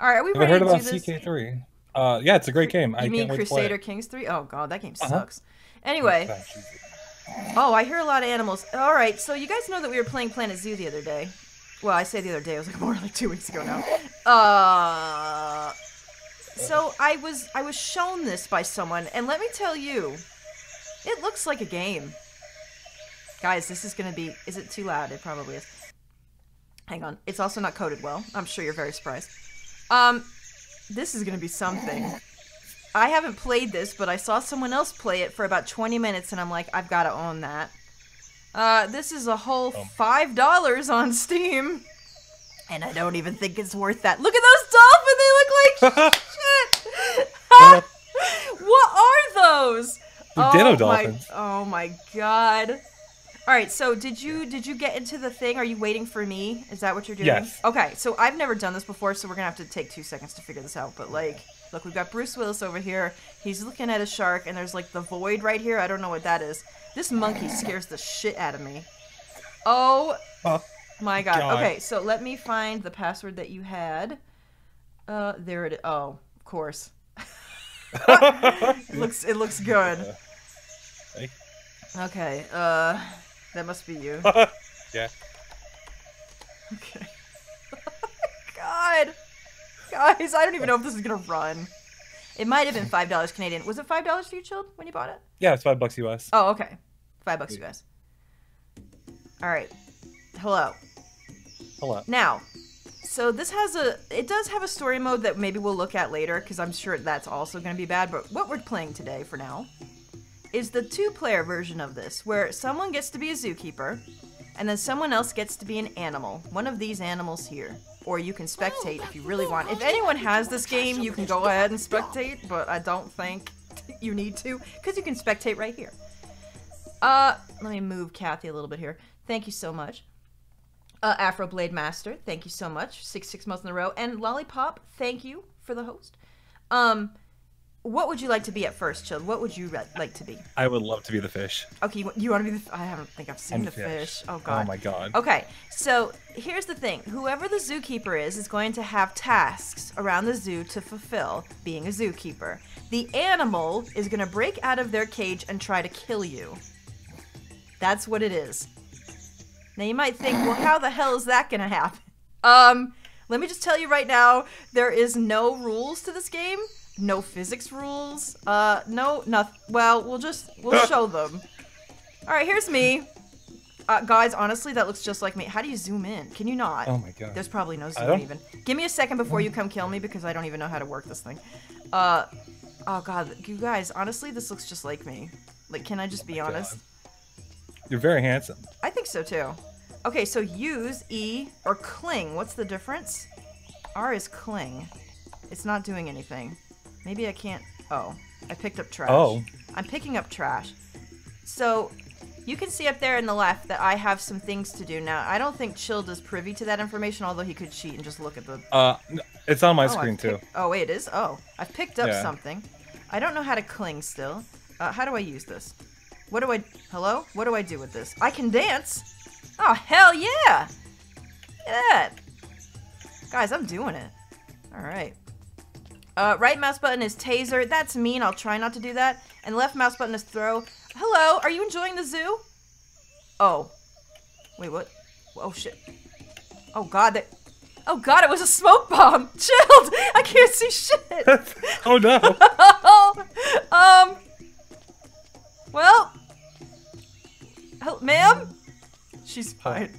All right, are we Have I ready heard to about do? CK3? Uh, yeah, it's a great game. I You mean can't wait to play Crusader. Kings 3? Oh god, that game Uh-huh. sucks. Anyway, Ah, oh, I hear a lot of animals. All right, so you guys know that we were playing Planet Zoo the other day. Well, I say the other day, it was like more like 2 weeks ago now. Uh So, I was I was shown this by someone and let me tell you, it looks like a game. Guys, this is going to be Is it too loud? It probably is. Hang on. It's also not coded well. I'm sure you're very surprised. Um this is going to be something. I haven't played this, but I saw someone else play it for about 20 minutes, and I'm like, I've got to own that. Uh, this is a whole Um. five dollars on Steam, and I don't even think it's worth that. Look at those dolphins; they look like shit. what are those? The ditto my- dolphins. oh my god! All right, so did you did you get into the thing? Are you waiting for me? Is that what you're doing? Yes. Okay, so I've never done this before, so we're gonna have to take two seconds to figure this out. But like, look, we've got Bruce Willis over here. He's looking at a shark, and there's like the void right here. I don't know what that is. This monkey scares the shit out of me. Oh Oh, my god. God. Okay, so let me find the password that you had. Uh, there it is. Oh, of course. It looks it looks good. Okay. Uh, that must be you. yeah. Okay. God, guys, I don't even know if this is gonna run. It might have been five dollars Canadian. Was it five dollars for you, chilled, when you bought it? Yeah, it's five bucks US. Oh, okay. Five bucks, US. All right. Hello. Hello. Now, so this has a it does have a story mode that maybe we'll look at later because I'm sure that's also going to be bad. But what we're playing today for now is the two-player version of this, where someone gets to be a zookeeper, and then someone else gets to be an animal, one of these animals here. Or you can spectate if you really want. If anyone has this game, you can go ahead and spectate, but I don't think you need to because you can spectate right here. Uh, let me move Kathy a little bit here. Thank you so much. Uh, Afro Blade Master, thank you so much. Six six months in a row, and Lollipop, thank you for the host. Um, what would you like to be at first, Chill? What would you re- like to be? I would love to be the fish. Okay, you, you want to be the? I haven't think I've seen I'm the fish. fish. Oh God. Oh my god. Okay, so here's the thing. Whoever the zookeeper is is going to have tasks around the zoo to fulfill being a zookeeper. The animal is going to break out of their cage and try to kill you. That's what it is. Now you might think, well, how the hell is that going to happen? Um, let me just tell you right now, there is no rules to this game. No physics rules. Uh, no, nothing. Well, we'll just, we'll show them. All right, here's me. Uh, guys, honestly, that looks just like me. How do you zoom in? Can you not? Oh my god. There's probably no zoom even. Give me a second before you come kill me because I don't even know how to work this thing. Uh, oh god, you guys, honestly, this looks just like me. Like, can I just be God. honest? You're very handsome. I think so too. Okay, so use E or cling. What's the difference? R is cling. It's not doing anything. Maybe I can't. Oh, I picked up trash. Oh. I'm picking up trash. So you can see up there in the left that I have some things to do now. I don't think Chilled is privy to that information, although he could cheat and just look at the. Uh, it's on my oh, screen I've too. oh, wait, it is. Oh, I've picked up Yeah. something. I don't know how to cling still. Uh, how do I use this? What do I? Hello? What do I do with this? I can dance. Oh hell yeah! Look at that. Guys, I'm doing it. All right. Uh, right mouse button is taser. That's mean. I'll try not to do that. And left mouse button is throw. Hello. Are you enjoying the zoo? Oh. Wait, what? Oh shit. Oh god, that. Oh god, it was a smoke bomb. Chilled. I can't see shit. oh no. um. Well. Hel- ma'am? She's fine.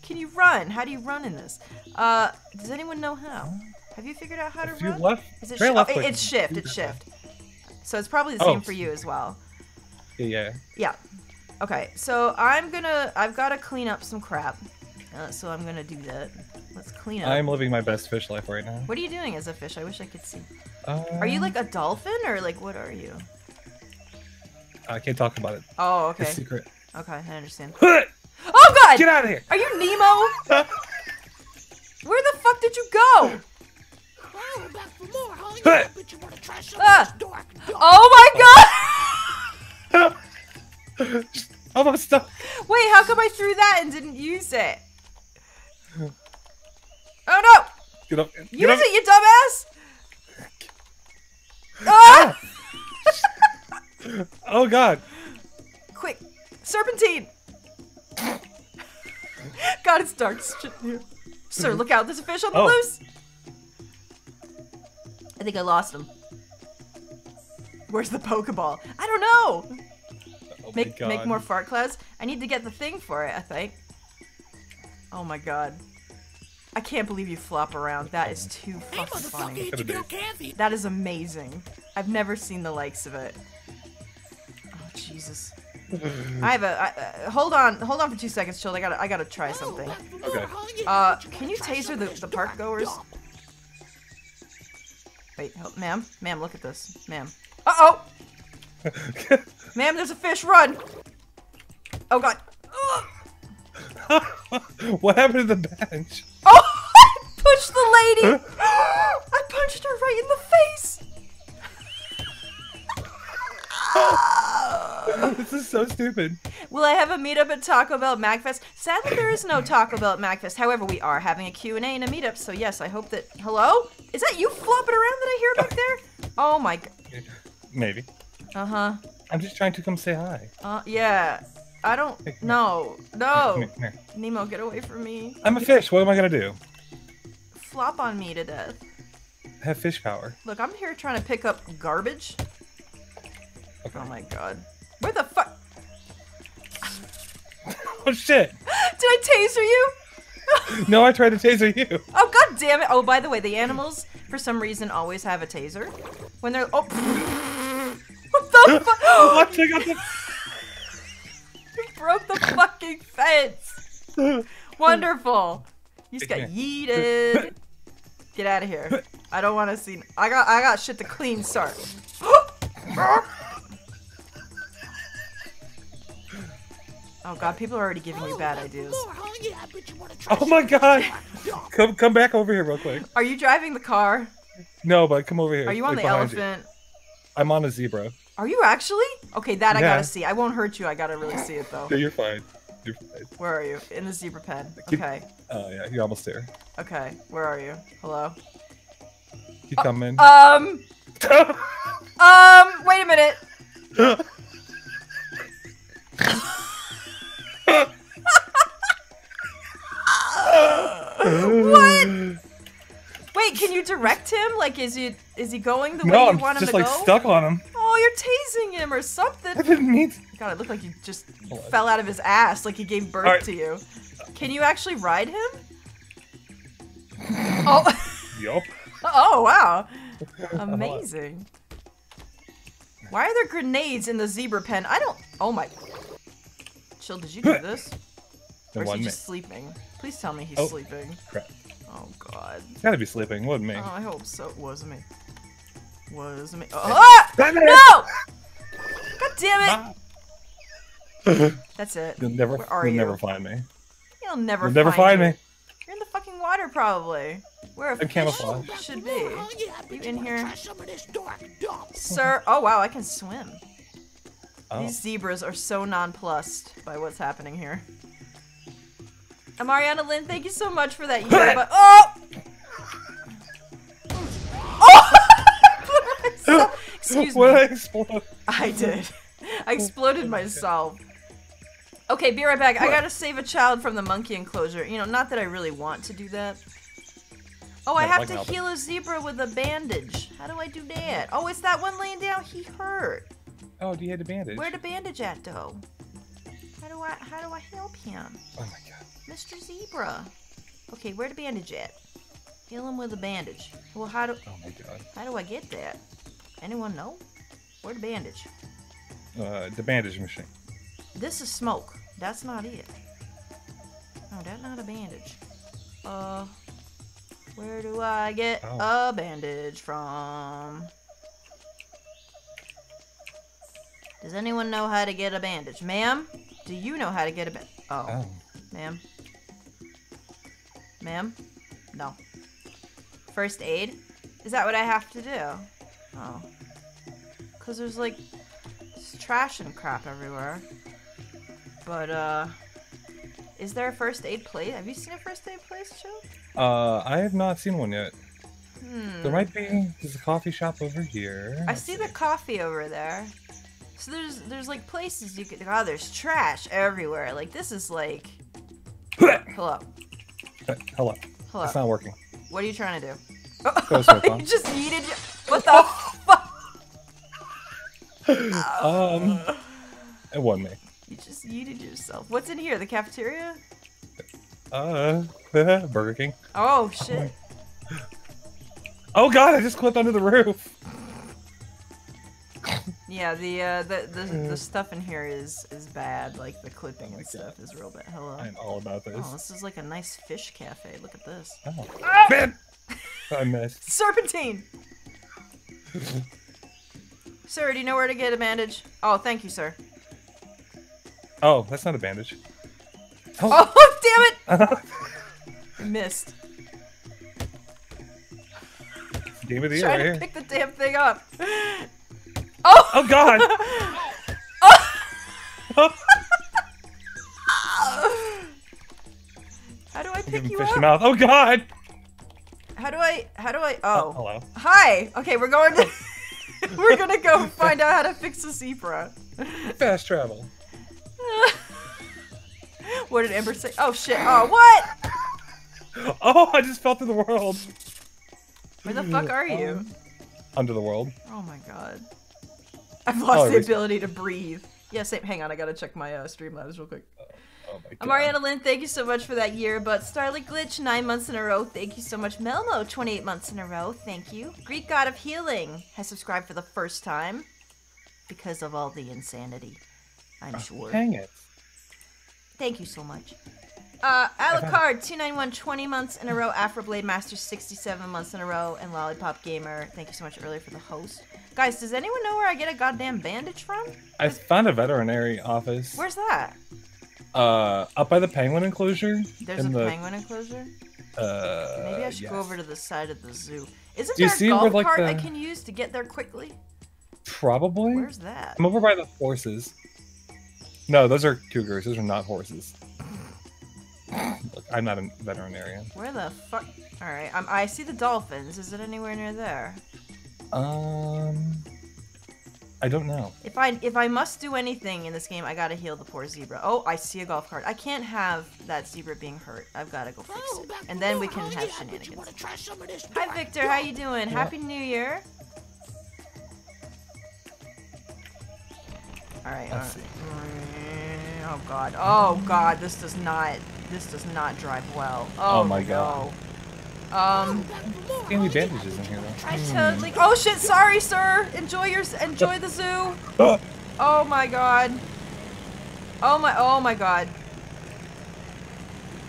Can you run? How do you run in this? Uh, does anyone know how? Have you figured out how to If you run? left, Is it left oh, it's shift. It's shift. So it's probably the Oh. same for you as well. Yeah, yeah. Okay. So I'm gonna. I've got to clean up some crap. Uh, so I'm gonna do that. Let's clean up. I'm living my best fish life right now. What are you doing as a fish? I wish I could see. Uh, Are you like a dolphin or like what are you? I can't talk about it. Oh, okay. It's secret. Okay, I understand. Oh god! Get out of here! Are you Nemo? Where the fuck did you go? Oh, back for more, huh? Yeah, bet you wanna try some Ah. dark, dark Oh my god! Oh, I'm stuck. Wait, how come I threw that and didn't use it? Oh no! Get up. Get Use up. it, you dumbass! Ah! Oh god. Quick, serpentine! God, it's dark as shit in here. Sir, look out! There's a fish on the Oh. loose. I think I lost him. Where's the Pokeball? I don't know. Oh Make make more fart clouds. I need to get the thing for it. I think. Oh my god. I can't believe you flop around. That is too fucking funny. did you get candy? That is amazing. I've never seen the likes of it. Oh Jesus. I have a. I, uh, hold on, hold on for two seconds, chill. I gotta, I gotta try something. Back for more, Okay. Uh, can you taser the, the park goers? Wait, help, ma'am, ma'am, look at this, ma'am. Uh oh, ma'am, there's a fish. Run! Oh god. What happened to the bench? Oh, I pushed the lady. I punched her right in the face. this is so stupid. Will I have a meetup at Taco Bell MagFest? Sadly, there is no Taco Bell at MagFest. However, we are having a Q&A and a meetup, so yes, I hope that... Hello? Is that you flopping around that I hear back there? Oh my... Maybe. Uh-huh. I'm just trying to come say hi. Uh, yeah. I don't... No. No. Nemo, get away from me. I'm a fish. What am I gonna do? Flop on me to death. Have fish power. Look, I'm here trying to pick up garbage. Okay. Oh my god. Where the fuck... Oh shit! Did I taser you? No, I tried to taser you. Oh god damn it! Oh, by the way, the animals for some reason always have a taser when they're oh. what the fuck? What? I got the. you broke the fucking fence. Wonderful. You just got yeeted. Get out of here. I don't want to see. I got I got shit to clean, sir. oh god, people are already giving you Oh, bad ideas. more, huh? Yeah, I bet you wanna try Oh my god! Come, come back over here real quick. Are you driving the car? No, but come over here. Are you on like the behind you. elephant? I'm on a zebra. Are you actually? Okay, that I gotta see. I won't hurt you. I gotta really see it though. Yeah, you're fine. You're fine. Where are you? In the zebra pen. Okay. Oh yeah, you're almost there. Okay. Where are you? Hello. Keep coming. Um. Um. Wait a minute. What? Wait. Can you direct him? Like, is he is he going the way no, you I'm want him just to like go? stuck on him. Oh, you're tasing him or something. I didn't mean. To... God, it looked like you just Hold on. fell out of his ass, like he gave birth Alright. to you. Can you actually ride him? oh. Yup. Oh wow! Amazing. Why are there grenades in the zebra pen? I don't. Oh my. Chill. Did you do this? Or is one he minute. just sleeping? Please tell me he's Oh. sleeping. Crap. Oh god. Gotta be sleeping, wasn't me. Oh, I hope so. It wasn't me. Wasn't me. Oh, ah! No! God damn it! That's it. You'll never, Where are you'll you? never find me. You'll never. You'll never find you. me. You're in the fucking water, probably. Where a I'm fish should be. more. Yeah, I bet You you in here? try some of this dark dump. Sir, oh wow, I can swim. Oh. These zebras are so nonplussed by what's happening here. And Mariana Lynn, thank you so much for that yearbook. Oh! Oh! Excuse What me. I explode? I did. I exploded myself. Okay, be right back. I gotta save a child from the monkey enclosure. You know, not that I really want to do that. Oh, I have to heal a zebra with a bandage. How do I do that? Oh, it's that one laying down. He hurt. Oh, do you have a bandage? Where the bandage at though? How do I how do I help him? Oh my god. Mr. Zebra. Okay, where the bandage at? Heal him with a bandage. Well how do Oh my god. how do I get that? Anyone know? Where the bandage? Uh, the bandage machine. This is smoke. That's not it. No, that's not a bandage. Uh where do I get Oh. a bandage from? Does anyone know how to get a bandage? Ma'am? Do you know how to get a bandage? Oh. Oh. Ma'am? Ma'am? No. First aid? Is that what I have to do? Oh. Because there's like trash and crap everywhere. But, uh. Is there a first aid place? Have you seen a first aid place, Joe? Uh, I have not seen one yet. Hmm. There might be. There's a coffee shop over here. I see the coffee over there. So there's there's like places you could. Oh, there's trash everywhere. Like this is like. Hello, Hello. hello. It's not working. What are you trying to do? Way, you just yeeted. You. What the fuck? Um, it wasn't me. You just yeeted yourself. What's in here? The cafeteria? Uh, Burger King. Oh shit. Oh God! I just clipped under the roof. Yeah, the uh, the the, the stuff in here is is bad. Like the clipping and stuff is real bad. Hello. I'm all about this. Oh, this is like a nice fish cafe. Look at this. Oh, man! I missed. Serpentine. sir, do you know where to get a bandage? Oh, thank you, sir. Oh, that's not a bandage. Oh, damn it! I missed. Game of the year Trying right to here. pick the damn thing up. Oh! Oh God! How do I Give pick him you fish up? mouth. Oh God! How do I? How do I? Oh, Oh. hello. Hi. Okay, we're going to. Oh. we're gonna go find out how to fix a zebra. Fast travel. what did Ember say? Oh shit. Oh what? Oh, I just fell through the world. Where the fuck are you? Under the world. Oh my god. I've lost Oh, the ability to breathe. Yeah, same. Hang on, I gotta check my uh, Streamlabs real quick. Oh my God. Uh, Mariana Lynn, thank you so much for that year. But Starlight Glitch, nine months in a row. Thank you so much. Melmo, 28 months in a row. Thank you. Greek God of Healing has subscribed for the first time because of all the insanity. I'm sure. Hang it. Thank you so much. Uh, Alucard, 291, 20 months in a row. Afroblade Master, 67 months in a row. And Lollipop Gamer, thank you so much earlier for the host. Guys, does anyone know where I get a goddamn bandage from? I found a veterinary office. Where's that? Uh, up by the penguin enclosure. There's a the, penguin enclosure? Uh, Maybe I should go over to the side of the zoo. Isn't Do there a golf where, like, cart I can use to get there quickly? Probably. Where's that? I'm over by the horses. No, those are cougars. Those are not horses. Look, I'm not a veterinarian. Where the fuck? All right, um, I see the dolphins. Is it anywhere near there? Um, I don't know. If I if I must do anything in this game, I gotta heal the poor zebra. Oh, I see a golf cart. I can't have that zebra being hurt. I've gotta go fix Oh, it, and then we can have yeah, I bet you shenanigans. wanna try some of this Hi Victor, how you dog. doing? Happy New Year. All right. all Oh god. Oh god. This does not. This does not drive well. Oh, Oh my no. God. Um. Back Any bandages in here though? I totally. Oh shit! Sorry, sir. Enjoy your. Enjoy the zoo. Oh my god. Oh my. Oh my god.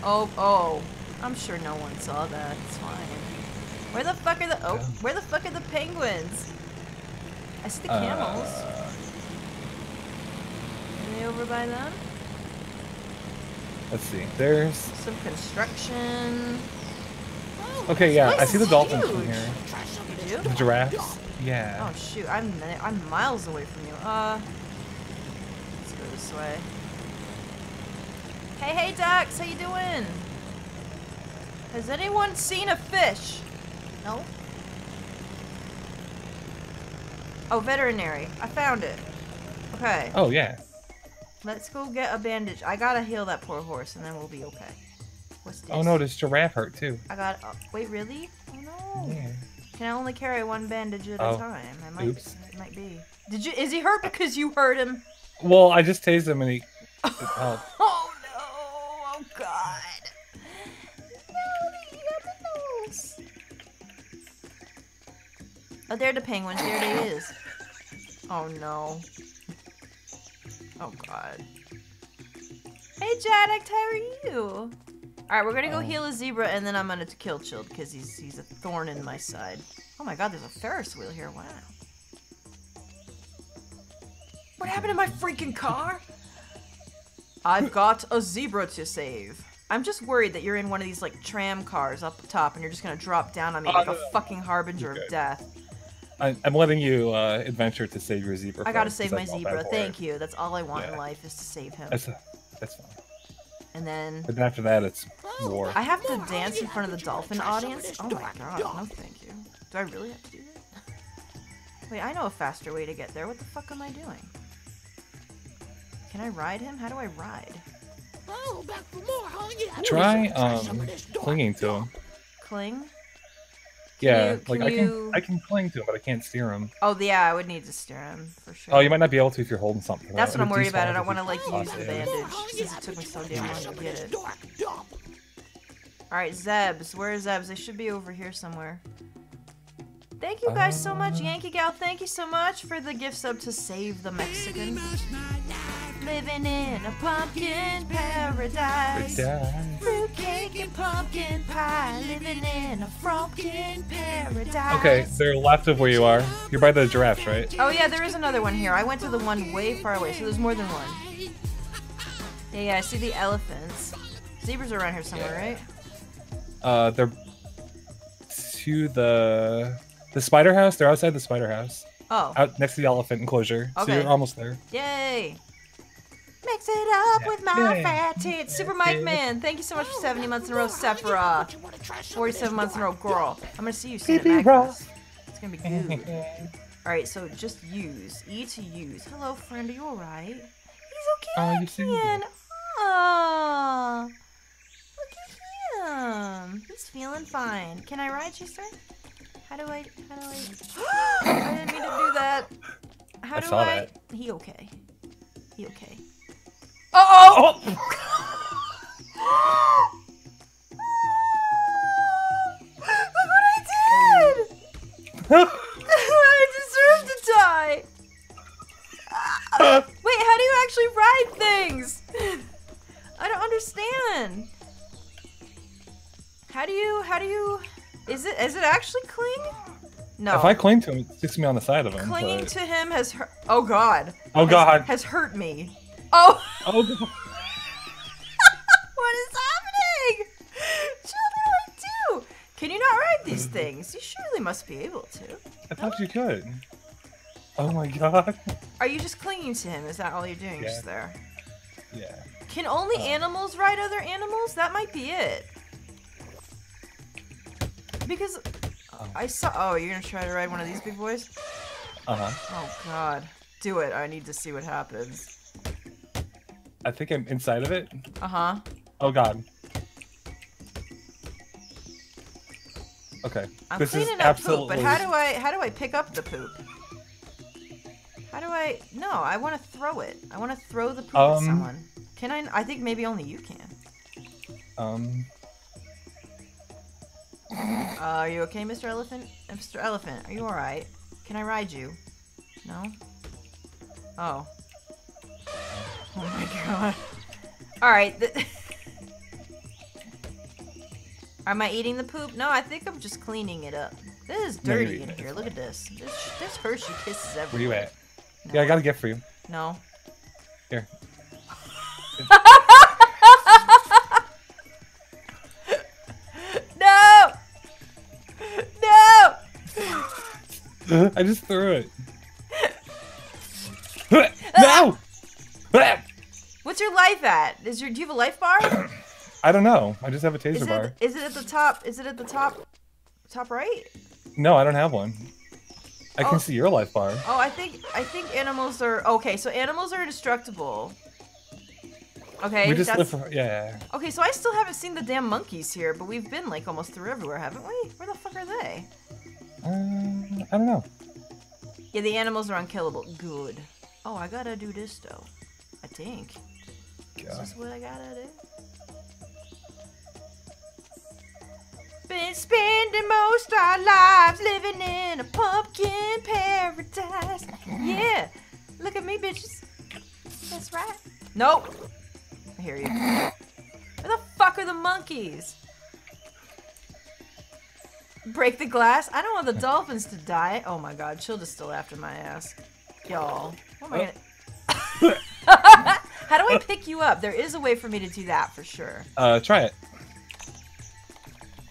Oh. Oh. I'm sure no one saw that. It's fine. Where the fuck are the? Oh. Yeah. Where the fuck are the penguins? I see the camels. Uh, Are they over by them? Let's see. There's. Some construction. Oh, Okay, yeah, I see the is dolphins from here. Try some of You this do? The giraffes. Yeah. Oh shoot, I'm I'm miles away from you. Uh, let's go this way. Hey, hey, ducks, how you doing? Has anyone seen a fish? No. Oh, veterinary. I found it. Okay, Oh yeah. Let's go get a bandage. I gotta heal that poor horse, and then we'll be okay. What's this? Oh no, this giraffe hurt too. I got. Oh, wait, really? Oh no. Yeah. Can I only carry one bandage at a Oh. time? It might, Oops. It might be. Did you? Is he hurt because you hurt him? Well, I just tased him and he. Oh, Oh no! Oh god! Oh, no, you got the nose. Oh, there the penguins. There it is. Oh no. Oh god. Hey Jadak, how are you? All right, we're gonna go Oh. heal a zebra, and then I'm gonna kill Chilled because he's he's a thorn in my side. Oh my god, there's a Ferris wheel here. Wow. What happened to my freaking car? I've got a zebra to save. I'm just worried that you're in one of these like tram cars up top and you're just gonna drop down on me Oh, like no, a no. fucking harbinger You're of death. I, I'm letting you uh, adventure to save your zebra. I gotta save my I felt bad zebra. Thank you. That's all I want in life is to save him. That's that's fine. And then But then after that, it's war. I have to dance in front of the dolphin audience. Oh my god, no thank you. Do I really have to do that? Wait, I know a faster way to get there. What the fuck am I doing? Can I ride him? How do I ride? Oh, back for more, huh? Yeah. Try Try some um of this dark clinging to him. Cling? Yeah, you- like can I you- can I can cling to him, but I can't steer him. Oh, yeah, I would need to steer him for sure. Oh, you might not be able to if you're holding something. That's what I'm worried about. I don't want to like use the bandage since it took me so damn long to get it. All right, Zebs. Where are Zebs? They should be over here somewhere. Thank you guys so much. Yankee Gal. Thank you so much for the gift sub to save the Mexican. Living in a pumpkin paradise. Die. Fruitcake and pumpkin pie. Living in a frumpkin paradise. Okay, they're left of where you are. You're by the giraffes, right? Oh yeah, there is another one here. I went to the one way far away, so there's more than one. Yeah, yeah. I see the elephants. Zebras are around here somewhere, right? Uh, they're to the the spider house. They're outside the spider house, Oh. out next to the elephant enclosure. Okay. So you're almost there. Yay! Mix it up with my Yeah. fat tits. Super Mike Man, thank you so much for 70 months in a row. Sephora, uh, 47 months in a row. Girl, I'm gonna see you soon at Baby Magnus. It's gonna be good. Alright, so just use. E to use. Hello, friend, are you alright? He's okay oh, you see. Aww. Ah, look at him. He's feeling fine. Can I ride you, sir? How do I, how do I? I didn't mean to do that. How I do saw I? that. He okay. He okay. Uh-oh! Oh. Look what I did! I deserve to die! Wait, how do you actually ride things? I don't understand. How do you, how do you, is it, is it actually cling? No. If I cling to him, it sticks me on the side of him. Clinging but- to him has hurt, oh god. Oh Has- god. Has hurt me. Oh! Oh god. What is happening? Children, what do Can you not ride these things? You surely must be able to. I thought you could. Oh my god. Are you just clinging to him? Is that all you're doing? Yeah. Just there. Yeah. Can only animals ride other animals? That might be it. Because I saw. Oh, you're gonna try to ride one of these big boys? Uh huh. Oh God, do it! I need to see what happens. I think I'm inside of it. Uh huh. Oh god. Okay. I'm this is cleaning up poop, but how do I? How do I pick up the poop? How do I? No, I want to throw it. I want to throw the poop at Um, someone. Can I? I think maybe only you can. Um. Uh, are you okay, Mr. Elephant? Mr. Elephant, are you alright? Can I ride you? No? Oh. Oh my god. Alright. Am I eating the poop? No, I think I'm just cleaning it up. This is dirty eating in here. Look at this. This, this Hershey kisses everywhere. Where you at? Yeah, I got a gift for you. No. Here. no! No! I just threw it. no! What's your life at? Is your do you have a life bar? I don't know. I just have a taser Is it, bar. is it at the top? Is it at the top? Top right? No, I don't have one. I Oh. can see your life bar. Oh, I think I think animals are okay. So animals are indestructible. Okay, we just that's- live for yeah. okay. So I still haven't seen the damn monkeys here, but we've been like almost through everywhere, haven't we? Where the fuck are they? Uh, I don't know. Yeah, the animals are unkillable. Good. Oh, I gotta do this though. I think. Is this what I gotta do? Been spending most of our lives living in a pumpkin paradise. Yeah, look at me, bitches. That's right. Nope. I hear you. Where the fuck are the monkeys? Break the glass? I don't want the dolphins to die. Oh my god, Chilled is still after my ass. Y'all. What am I oh. gonna... How do I pick you up? There is a way for me to do that for sure. Uh, try it.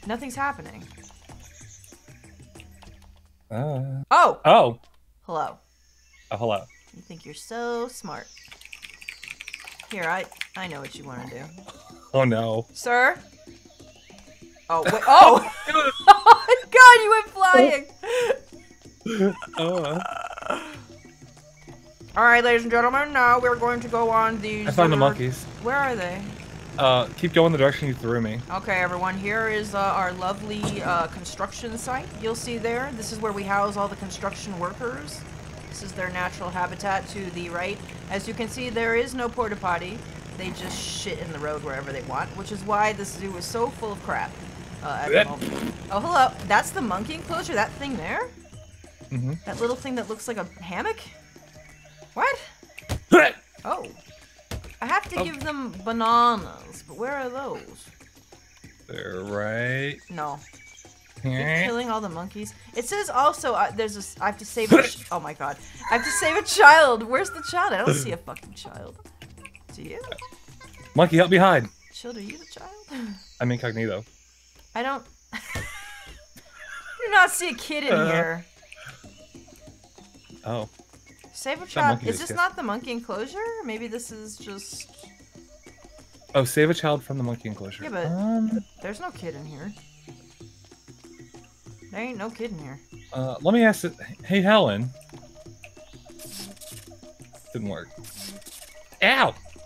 Nothing's happening. Uh, Oh! oh. Hello. Oh, hello. You think you're so smart. Here, I I know what you want to do. Oh no. Sir? Oh, wait. Oh! oh my god, you went flying! Uh, Alright, ladies and gentlemen, now we're going to go on the. I found the monkeys. Where are they? Uh, keep going the direction you threw me. Okay, everyone, here is uh, our lovely uh, construction site. You'll see there. This is where we house all the construction workers. This is their natural habitat to the right. As you can see, there is no porta potty. They just shit in the road wherever they want, which is why this zoo is so full of crap uh, at the Oh, hello. That's the monkey enclosure? That thing there? Mm-hmm. That little thing that looks like a hammock? What? Oh. I have to Oh. give them bananas, but where are those? They're right No. You're killing all the monkeys. It says also uh, there's a. I have to save. A ch- oh my god! I have to save a child. Where's the child? I don't see a fucking child. Do you? Monkey, help me hide. Child, are you the child? I'm incognito. I don't. do not see a kid in Uh. here. Oh. Save a child. Is this not the monkey enclosure? Maybe this is just. Oh, save a child from the monkey enclosure. Yeah, but- Um, There's no kid in here. There ain't no kid in here. uh, let me ask it. Hey, Helen. Didn't work. Ow!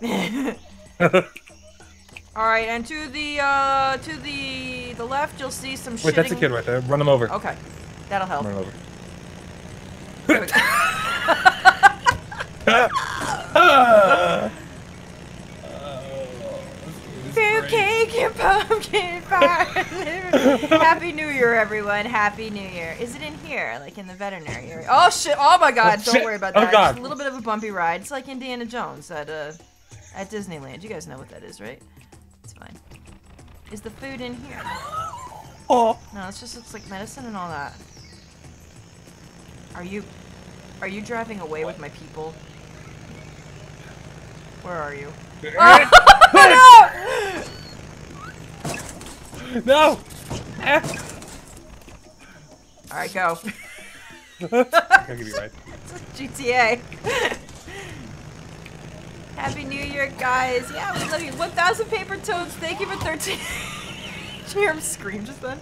All right, and to the uh to the the left, you'll see some. Wait, that's a kid right there. Run him over. Okay, that'll help. Run him over. There we go. Ah! Fruitcake and pumpkin pie. Happy New Year, everyone. Happy New Year. Is it in here, like in the veterinary area? Oh shit! Oh my God! Oh, Don't worry about that. Oh, that. God. Just a little bit of a bumpy ride. It's like Indiana Jones at uh at Disneyland. You guys know what that is, right? It's fine. Is the food in here? Oh. No, it's just looks like medicine and all that. Are you are you driving away with my people? Where are you? Oh, no! No! Ah. All right, go. I give you right. GTA. Happy New Year, guys. Yeah, we love you. 1,000 paper toads. Thank you for 13. Did you hear him scream just then?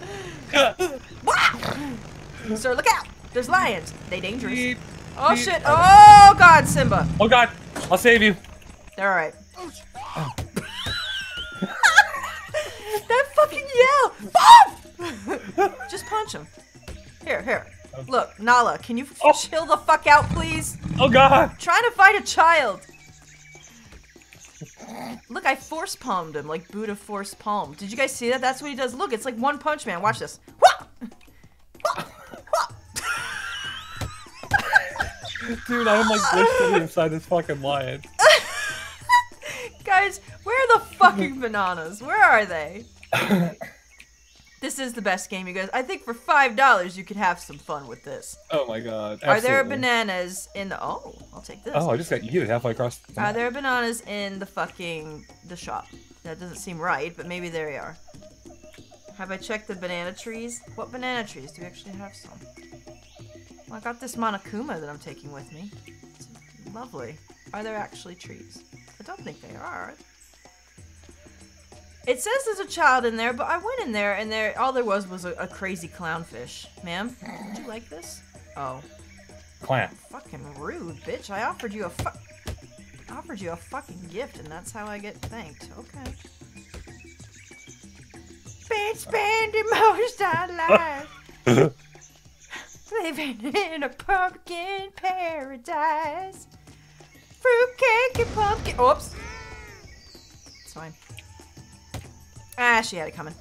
Sir, look out! There's lions. They dangerous. Beep, Oh beep. shit! Oh god, Simba. Oh god! I'll save you. They're alright. that fucking yell! Just punch him. Here, here. Look, Nala, can you f- Oh. chill the fuck out, please? Oh god! trying to fight a child. Look, I force palmed him like Buddha force palm. Did you guys see that? That's what he does. Look, it's like One Punch Man. Watch this. Dude, I'm like glitched inside this fucking lion. Guys, where are the fucking bananas? Where are they? this is the best game, you guys. I think for five dollars you could have some fun with this. Oh my god. Are there bananas in the? Oh, I'll take this. Oh, I just got you yeeted halfway across. The Are there bananas in the fucking the shop? That doesn't seem right, but maybe there they are. Have I checked the banana trees? What banana trees? Do we actually have some? Well, I got this Monokuma that I'm taking with me. It's lovely. Are there actually trees? I don't think they are. It says there's a child in there, but I went in there and there all there was was a, a crazy clownfish. Ma'am, would you like this? Oh, Clam. Fucking rude, bitch. I offered you a fu- offered you a fucking gift, and that's how I get thanked. Okay. Been spending most our life living in a pumpkin paradise. Fruitcake and pumpkin. Oops. It's fine. Ah, she had it coming.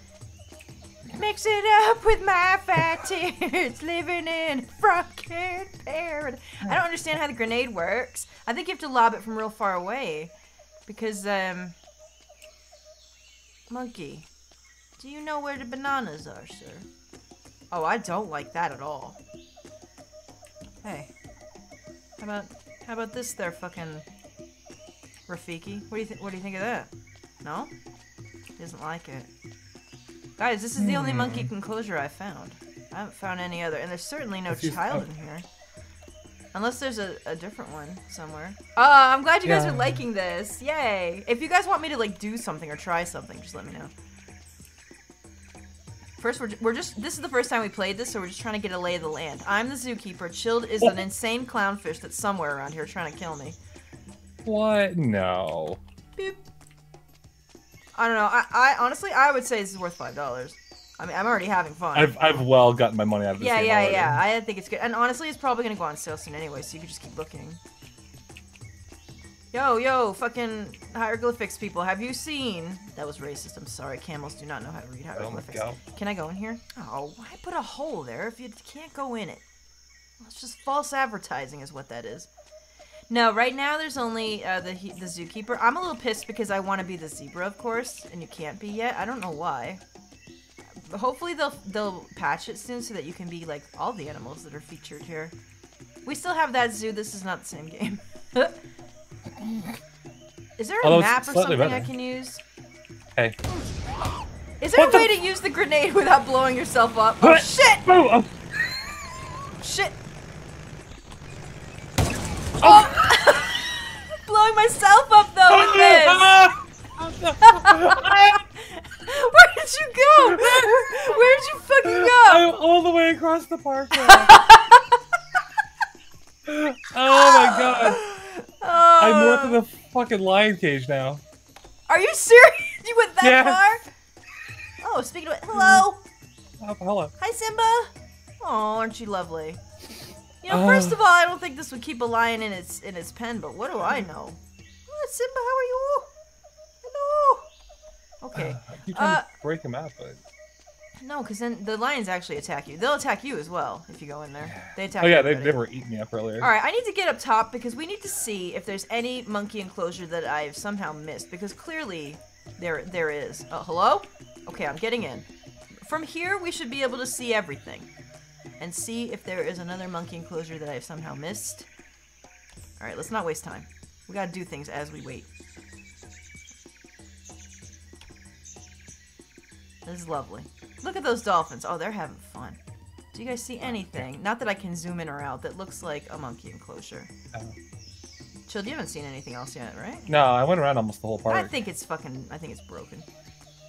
Mix it up with my fat tears, living in fucking paradise. I don't understand how the grenade works. I think you have to lob it from real far away. Because, um. Monkey, do you know where the bananas are, sir? Oh, I don't like that at all. Hey. How about how about this there fucking Rafiki? What do you think what do you think of that? No? He doesn't like it. Guys, this is the only monkey enclosure I found. I haven't found any other, and there's certainly no child oh. in here. Unless there's a, a different one somewhere. Uh, I'm glad you guys Yeah. are liking this. Yay. If you guys want me to like do something or try something, just let me know. First, we're, we're just, this is the first time we played this, so we're just trying to get a lay of the land. I'm the zookeeper. Chilled is an insane clownfish that's somewhere around here trying to kill me. What? No. Boop. I don't know. I, I honestly, I would say this is worth five dollars. I mean, I'm already having fun. I've I've well gotten my money out of this yeah, game yeah, already. yeah. I think it's good. And honestly, it's probably gonna go on sale soon anyway, so you can just keep looking. Yo, yo, fucking hieroglyphics people, have you seen? That was racist. I'm sorry. Camels do not know how to read Oh hieroglyphics. god. Can I go in here? Oh, why put a hole there if you can't go in it? Well, it's just false advertising, is what that is. No, right now there's only uh, the the zookeeper. I'm a little pissed because I want to be the zebra, of course, and you can't be yet. I don't know why. But hopefully they'll they'll patch it soon so that you can be like all the animals that are featured here. We still have that zoo. This is not the same game. is there a Although map or something I can use? Hey. Is there What a way to use the grenade without blowing yourself up? Oh, oh. shit! Oh, oh. Shit! Oh! blowing myself up though with this. Where did you go? Where did you fucking go? I'm all the way across the park. oh my god. I'm north of Oh, the fucking lion cage now. Are you serious? You went that Yeah. far? Oh, speaking of it, hello. Oh, hello. Hi, Simba. Oh, aren't you lovely? You know, Uh. first of all, I don't think this would keep a lion in its in its pen, but what do I know? Oh, Simba, how are you? Hello. Okay. You trying Uh, to break him out, but No, because then the lions actually attack you. They'll attack you as well if you go in there. They attack. oh yeah, they, they were eating me up earlier. All right, I need to get up top because we need to see if there's any monkey enclosure that I've somehow missed because clearly there there is. Oh, hello? Okay, I'm getting in. From here, we should be able to see everything and see if there is another monkey enclosure that I've somehow missed. All right, let's not waste time. We gotta do things as we wait. This is lovely. Look at those dolphins. Oh, they're having fun. Do you guys see anything? Not that I can zoom in or out. That looks like a monkey enclosure. Oh. Chill, you haven't seen anything else yet, right? No, I went around almost the whole park. I think it's fucking. I think it's broken.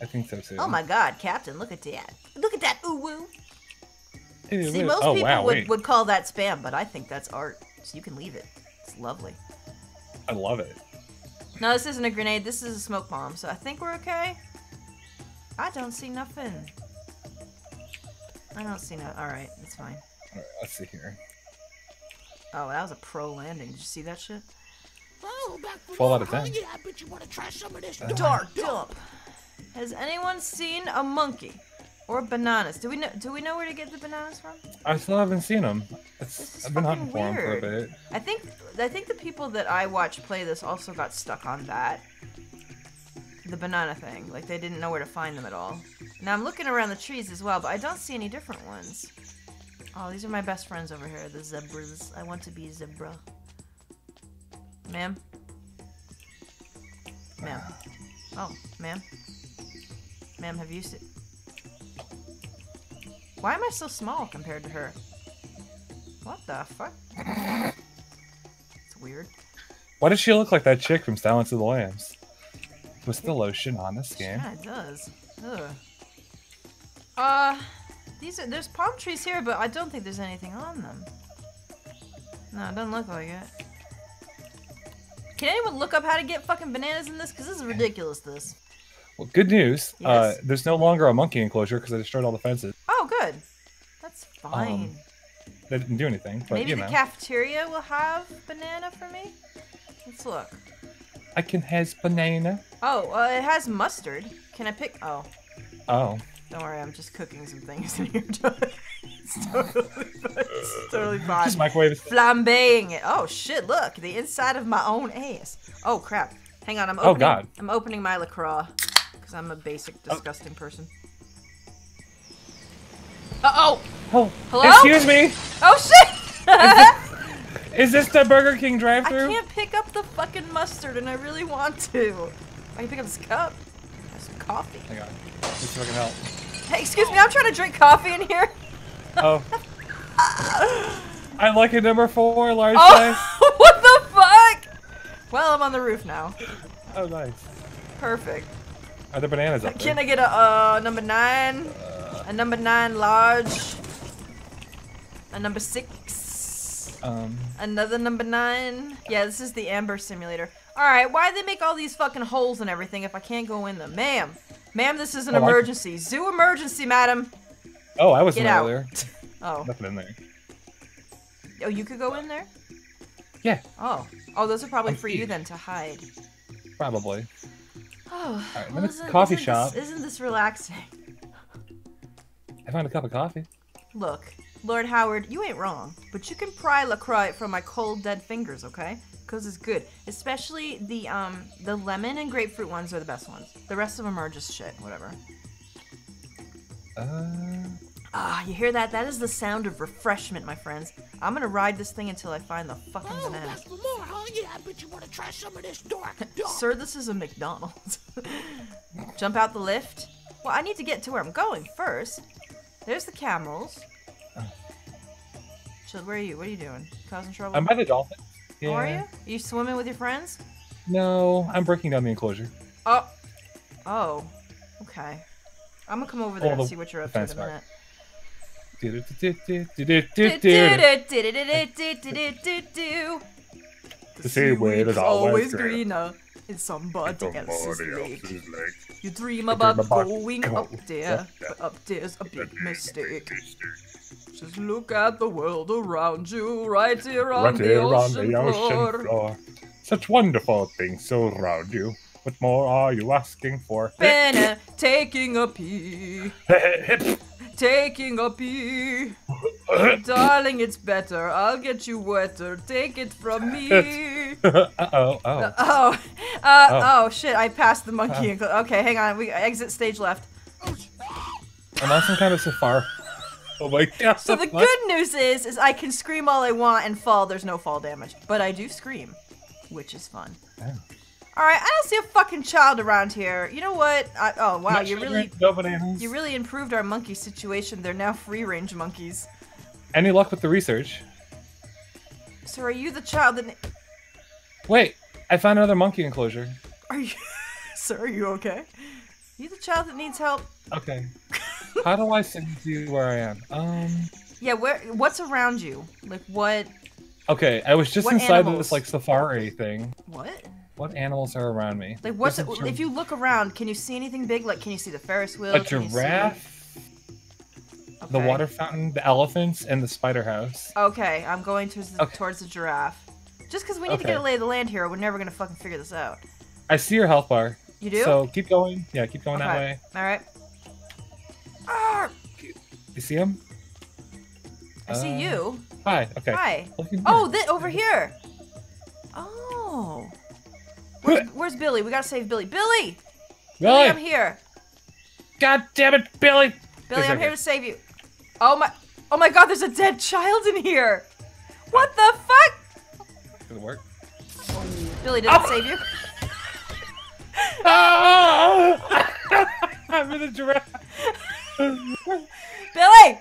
I think so too. Oh my god, Captain! Look at that! Look at that! Ooh woo! Ew, See, most oh people wow, would, wait. would call that spam, but I think that's art. So you can leave it. It's lovely. I love it. No, this isn't a grenade. This is a smoke bomb. So I think we're okay. I don't see nothing. I don't see no. All right, it's fine. All right, let's see here. Oh, that was a pro landing. Did you see that shit? Oh, back for 12 more, out of 10. Yeah, I bet you want to try some of this uh-huh. Dark dump. Has anyone seen a monkey or bananas? Do we know? Do we know where to get the bananas from? I still haven't seen him. This It's, is I've been hunting fucking for him for a weird. bit. I think I think the people that I watch play this also got stuck on that. The banana thing. Like they didn't know where to find them at all. Now I'm looking around the trees as well, but I don't see any different ones. Oh, these are my best friends over here, the zebras. I want to be a zebra. Ma'am? Ma'am. Oh, ma'am. Ma'am, have you seen... Why am I so small compared to her? What the fuck? It's weird. Why does she look like that chick from Silence of the Lambs? With the lotion on the skin. Yeah, it does. Ugh. Uh, these are there's palm trees here, but I don't think there's anything on them. No, it doesn't look like it. Can anyone look up how to get fucking bananas in this? Because this is ridiculous. This. Well, good news. Uh, Yes. there's no longer a monkey enclosure because I destroyed all the fences. Oh, good. That's fine. They didn't do anything, but Maybe the know, cafeteria will have banana for me. Let's look. I can has banana. Oh, uh, it has mustard. Can I pick? Oh, Oh, don't worry. I'm just cooking some things in here. it's totally fine. It's totally fine. just microwave. it. flambeing it. Oh shit! Look, the inside of my own ass. Oh crap! Hang on, I'm opening. Oh, opening. God. I'm opening my Lacroix because I'm a basic, disgusting person. Uh oh! Oh, Hello? excuse me. Oh shit! Is this the Burger King drive-through? I can't pick up the fucking mustard, and I really want to. I can pick up this cup. Have some coffee. Hang on. Let's see if I can help. Hey, excuse me, I'm trying to drink coffee in here. Oh, I like a number four, large size. Oh, what the fuck? Well, I'm on the roof now. Oh, nice. Perfect. Are there bananas up there? Can there? I get a uh, number nine? A number nine large? A number six? Um, Another number nine? Yeah, this is the Amber Simulator. Alright, why they make all these fucking holes and everything if I can't go in them? Ma'am. Ma'am, this is an Oh, I- emergency. Zoo emergency, madam. oh, I was in Get out. earlier. Oh. Nothing in there. Oh, you could go in there? Yeah, Oh. Oh, those are probably I'm for you then to hide. probably. Oh, Alright, well, then it's isn't- coffee isn't shop. This, isn't this relaxing? I found a cup of coffee. Look, Lord Howard, you ain't wrong, but you can pry LaCroix from my cold, dead fingers, okay? Cause it's good. Especially the um the lemon and grapefruit ones are the best ones. The rest of them are just shit, whatever. Uh, Ah, you hear that? That is the sound of refreshment, my friends. I'm gonna ride this thing until I find the fucking Oh, bananas. back for more, huh? Yeah, I bet you want to try some of this dark dark. Sir, this is a McDonald's. Jump out the lift. Well, I need to get to where I'm going first. There's the camels. Chill, where are you? What are you doing? Causing trouble? I'm by the dolphin. Yeah. Are you? Are you swimming with your friends? No, I'm breaking down the enclosure. Oh. Oh. Okay. I'm gonna come over there Oh, and see what you're up to in a minute. The seaweed is always greener in somebody else's lake. You dream about going going up there, up there. but up there's a big mistake. Just look at the world around you, right here on Right the here on ocean, the ocean floor. floor. Such wonderful things so surround you. What more are you asking for? Banner, taking a pee, taking a pee. Darling, it's better. I'll get you wetter. Take it from me. Uh-oh. Oh. Oh, uh, Oh. oh shit! I passed the monkey. incl- Okay, hang on. We exit stage left. I'm on some kind of safari. Oh my god. So the what? good news is, is I can scream all I want and fall. There's no fall damage, but I do scream, which is fun. Oh. All right, I don't see a fucking child around here. You know what? I, oh wow, you really, you really improved our monkey situation. They're now free range monkeys. Any luck with the research? So are you the child that? Wait, I found another monkey enclosure. Are you, sir? Are you okay? You the child that needs help? Okay. How do I send you where I am? Um. Yeah. Where? What's around you? Like what? Okay, I was just What inside of animals? this like safari thing. What? What animals are around me? Like what's? A If you look around, can you see anything big? Like can you see the Ferris wheel? a Can you see- giraffe, the water fountain, the elephants, and the spider house. Okay, I'm going towards the, Okay. towards the giraffe. Just because we need to get a lay of the land here, we're never gonna fucking figure this out. I see your health bar. You do? So keep going. Yeah, keep going that way. All right. Ah, You see him? I see Uh, you. Hi. Okay. Hi. Oh, here. th- over here. Oh. Where's, where's Billy? We gotta save Billy. Billy! Billy, Billy! I'm here. God damn it, Billy! Billy, I'm here to save you. Oh my. Oh my God! There's a dead child in here. What the fuck? Did it work? Billy didn't Oh. save you. Ah! I'm in a giraffe. Billy.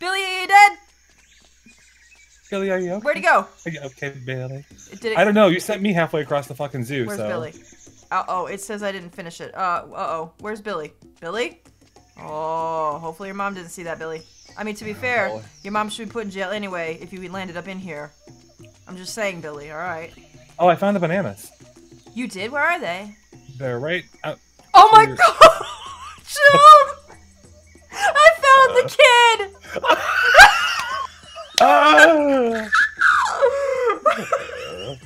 Billy, are you dead? Billy, are you okay? Where'd he go? Are you okay, Billy? Did it? I don't know. You sent me halfway across the fucking zoo, Where's so. Billy? Uh oh, it says I didn't finish it. Uh, uh oh. Where's Billy? Billy? Oh, hopefully your mom didn't see that, Billy. I mean, to be fair, Billy. your mom should be put in jail anyway if you landed up in here. I'm just saying, Billy, alright. Oh, I found the bananas. You did? Where are they? They're right out. Oh my Here. god! Child! I found the kid! Ah!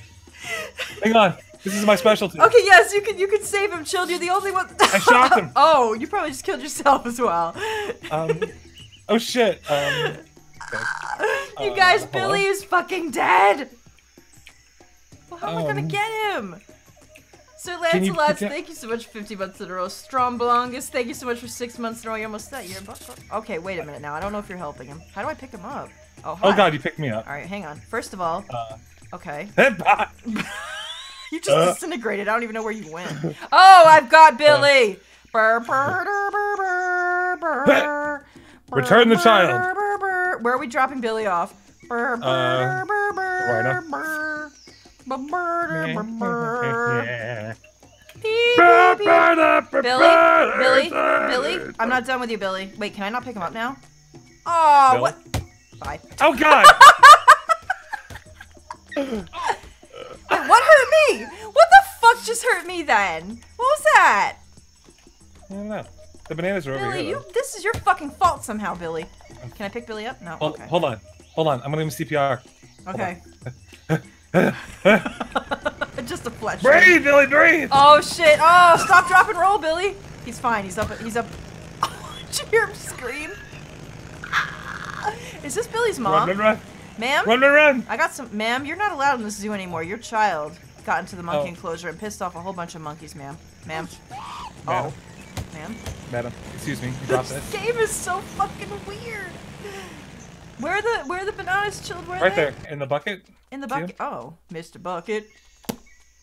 Hang on. This is my specialty. Okay, yes, you can you can save him, Child. You're the only one. I shot him. oh, you probably just killed yourself as well. Um. Oh shit. Um. you Uh, guys, hello? Billy is fucking dead. Well, how am I gonna Um, get him? Sir Lancelot, thank you so much for 50 months in a row. Strombolongus, thank you so much for six months in a row. You're almost that. You're okay. Wait a minute now. I don't know if you're helping him. How do I pick him up? Oh, hi. Oh god, you picked me up. All right, hang on. First of all, Uh, okay, uh, you just Uh. disintegrated. I don't even know where you went. Oh, I've got Billy. Burr, burr, burr. Return the child. Where are we dropping Billy off? Uh, brr, brr, Billy, Billy, Billy, I'm not done with you, Billy. Wait, can I not pick him up now? Oh, Bill? what? Bye. Oh God! What hurt me? What the fuck just hurt me then? What was that? I don't know. The bananas are over here. you. This is your fucking fault somehow, Billy. Can I pick Billy up? No. though. Hold, Okay. hold on, hold on. I'm gonna give him CPR. Okay. Just a flesh. Breathe, Billy, breathe. Oh shit! Oh, stop, drop, and roll, Billy. He's fine. He's up. He's up. Did you hear him scream? Is this Billy's mom, run, run, run. ma'am? run, run, run. I got some, ma'am. You're not allowed in the zoo anymore. Your child got into the monkey Oh. enclosure and pissed off a whole bunch of monkeys, ma'am. Ma'am. Oh, ma'am. madam, excuse me. You dropped This it. game is so fucking weird. Where are the where are the bananas chilled? Where are Right they? there in the bucket. In the bucket. Oh, Mr. Bucket.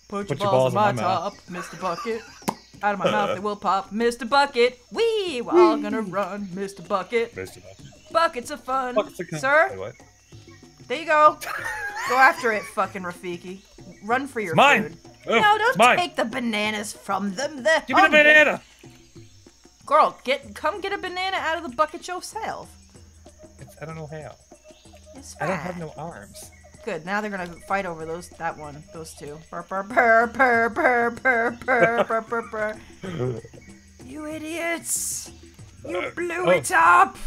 Put, Put your balls, in my, top, Mr. Bucket. Out of my mouth they will pop, Mr. Bucket. We we're all gonna run, Mr. Bucket. Missed it. Buckets of fun, Buckets of cum. Wait, sir. what? There you go. go after it, fucking Rafiki. Run for your mine. food. Oh, no, don't mine. take the bananas from them. They're Give me the banana. Girl, get come get a banana out of the bucket yourself. I don't know how. I don't have no arms. Good. Now they're gonna fight over those that one, those two. Purr purr purr purr purr purr purr purr purr purr. You idiots! You blew oh. it up.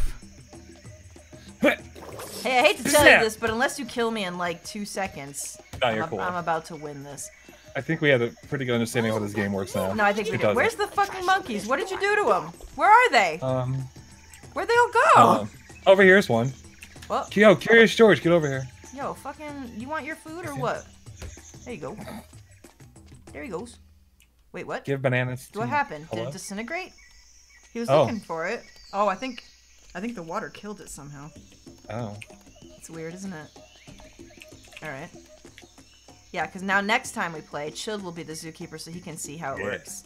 Hey, I hate to tell you this, but unless you kill me in like two seconds, No, I'm, cool. I'm about to win this. I think we have a pretty good understanding of how this game works now. No, I think we do. Where's the fucking monkeys? What did you do to them? Where are they? Um, Where'd they all go? um, over here's one. well, Yo, Curious George, get over here. yo, fucking, you want your food or Okay. what? There you go. There he goes. Wait, what? Give bananas. What to- happened? Did it disintegrate? He was Oh. looking for it. Oh, I think, I think the water killed it somehow. Oh. It's weird, isn't it? All right. Yeah, because now next time we play, Chilled will be the zookeeper, so he can see how it Yeah. works.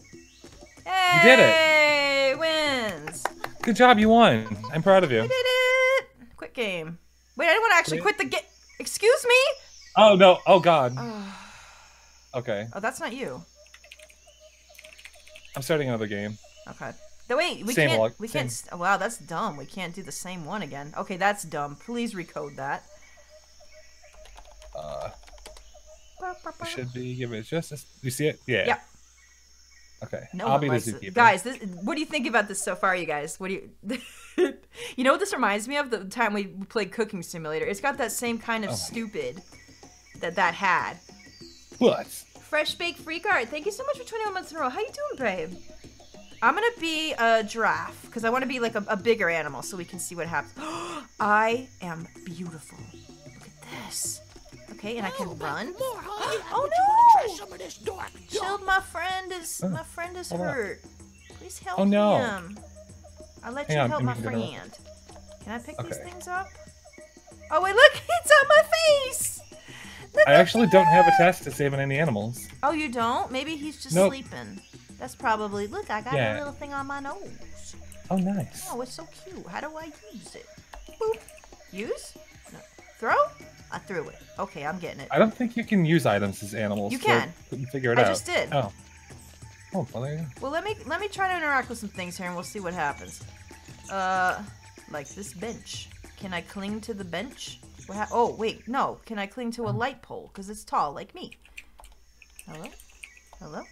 You did it. Hey, wins! Good job, you won. I'm proud of you. We did it! Quit game. Wait, I didn't want to actually quit the game. Excuse me? Oh no! Oh god. Okay. Oh, that's not you. I'm starting another game. Okay. No, wait, we Same can't. luck, We same. can't. Wow, that's dumb. We can't do the same one again. Okay, that's dumb. Please recode that. Uh, it should be. Give it just. A, you see it? Yeah. Yeah. Okay. No I'll be the zookeeper. Guys, this, what do you think about this so far, you guys? What do you? you know what this reminds me of? The time we played Cooking Simulator. It's got that same kind of Oh. stupid that that had. What? Fresh baked freak art. Thank you so much for 21 months in a row. How you doing, babe? I'm gonna be a giraffe because I want to be like a, a bigger animal so we can see what happens. I am beautiful. Look at this. Okay, and I can run. More, huh? Yeah, Oh, but try no! some of this dark Shield, my friend is my friend is hold on. hurt. Please help Oh, no. him. I'll let Hang you on, help I'm my gonna friend. Can I pick these things up? Oh wait, look, it's on my face. Look I actually don't have a that. test to saving any animals. Oh, you don't? Maybe he's just Nope. sleeping. That's probably. Look, I got Yeah. a little thing on my nose. Oh, nice. Oh, it's so cute. How do I use it? Boop. Use? No. Throw? I threw it. Okay, I'm getting it. I don't think you can use items as animals. You so can. couldn't figure it I out. just did. Oh. Oh, well, there you go. Well, let me let me try to interact with some things here, and we'll see what happens. Uh, like this bench. Can I cling to the bench? Oh, wait, no. Can I cling to a light pole? Because it's tall, like me. Hello? Hello?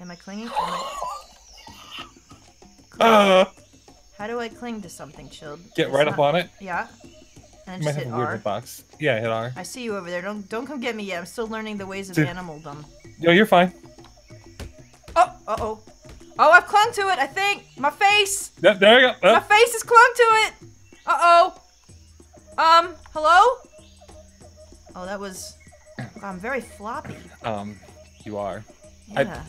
Am I clinging? Am I... Uh, How do I cling to something, Chilled? get It's right not- up on it. Yeah. And You might have hit a weird R. hitbox. Yeah, hit R. I see you over there. Don't don't come get me yet. I'm still learning the ways of Dude. animaldom. Yo, you're fine. Oh, uh oh. Oh, I've clung to it. I think my face. Yep, there you go. My Uh, face is clung to it. Uh oh. Um, hello? Oh, that was. I'm very floppy. um, you are. I- Yeah.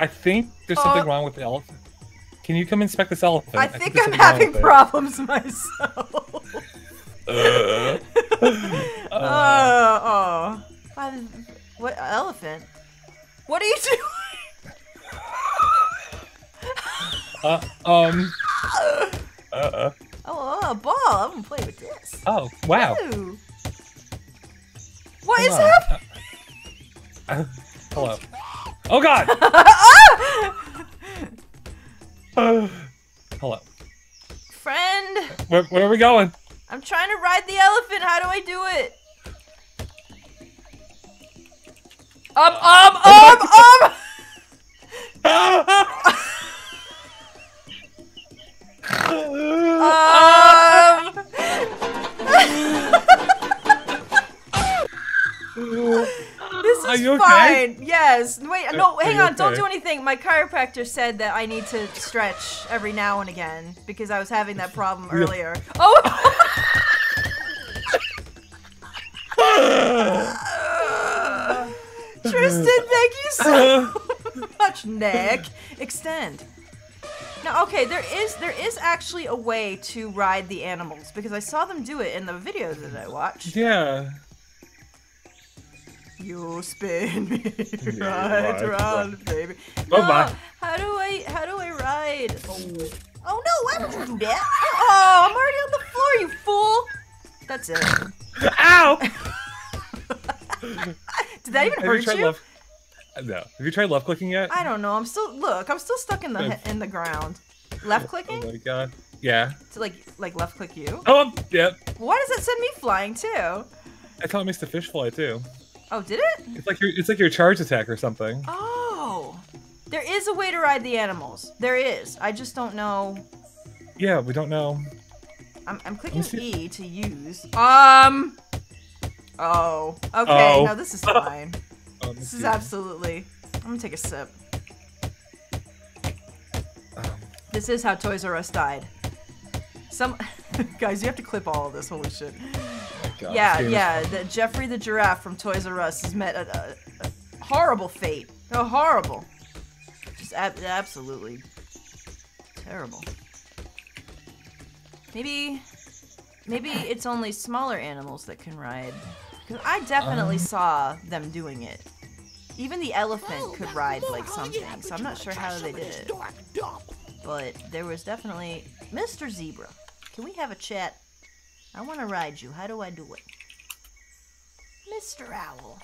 I I think there's something Uh, wrong with the elephant. Can you come inspect this elephant? I think there's I'm having problems myself. Uh, oh, oh. What elephant? What are you doing? uh, um. Uh, uh, Oh, oh, a ball. I'm gonna play with this. oh, wow. Ooh. What is Come on. happening? Uh, hello. Oh God. Uh, hello. Friend, Where, where are we going? I'm trying to ride the elephant. How do I do it? Um, um, um, um. Um. this is you okay? fine. Yes. Wait. No. Are Hang on. Don't do anything. My chiropractor said that I need to stretch every now and again because I was having that problem earlier. Oh. Tristan, thank you so much. Neck. Extend. Now, okay, there is there is actually a way to ride the animals because I saw them do it in the videos that I watched. yeah. You spin me right right, around, baby. Oh, No, my. how do I how do I ride? Oh, oh no! Why would you do that? Oh, I'm already on the floor, you fool! That's it. Ow! Did that even Have hurt tried you? left? No. Have you tried left clicking yet? I don't know. I'm still look. I'm still stuck in the in the ground. Left oh clicking? Oh my god. Yeah. to like like left click you. Oh, yep. Why does that send me flying too? That's how it makes the fish fly too. Oh, did it? It's like your it's like your charge attack or something. Oh, there is a way to ride the animals. There is. I just don't know. Yeah, we don't know. I'm, I'm clicking. E to use. Um. Oh. Okay. Oh. No, this is fine. Um, This is absolutely. I'm gonna take a sip. Um, This is how Toys R Us died. Some guys, you have to clip all of this. Holy shit. God, yeah, this game is- yeah. The Geoffrey the giraffe from Toys R Us has met a, a, a horrible fate. A horrible. Just ab- absolutely terrible. Maybe, maybe it's only smaller animals that can ride. Because I definitely Um. saw them doing it. Even the elephant Oh, could ride like something, so I'm not sure how they did it. But there was definitely Mr. Zebra. Can we have a chat? I want to ride you. How do I do it? Mr. Owl.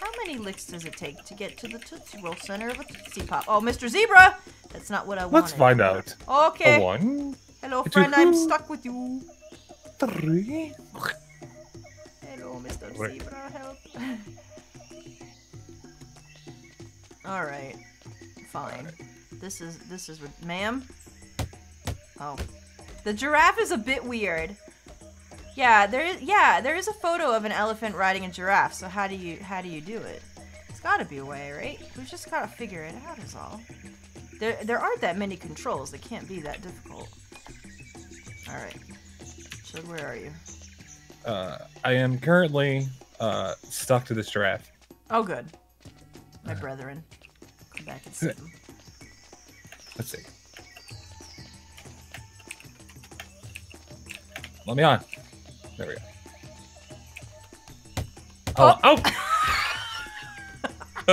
How many licks does it take to get to the Tootsie Roll center of a Tootsie Pop? Oh, Mr. Zebra! That's not what I wanted. Let's find out. Okay. A one, Hello, friend. I'm stuck with you. three. Hello, Mr. Wait. Zebra. Help. All right. Fine. This is this is what- ma'am. Oh, the giraffe is a bit weird. Yeah, there is. Yeah, there is a photo of an elephant riding a giraffe. So how do you how do you do it? It's got to be a way, right? We've just got to figure it out. Is all. There there aren't that many controls. It can't be that difficult. All right. so where are you? Uh, I am currently uh, stuck to this giraffe. Oh, good. My brethren. Come back and see them. Let's see. Let me on. There we go. Oh! oh. uh,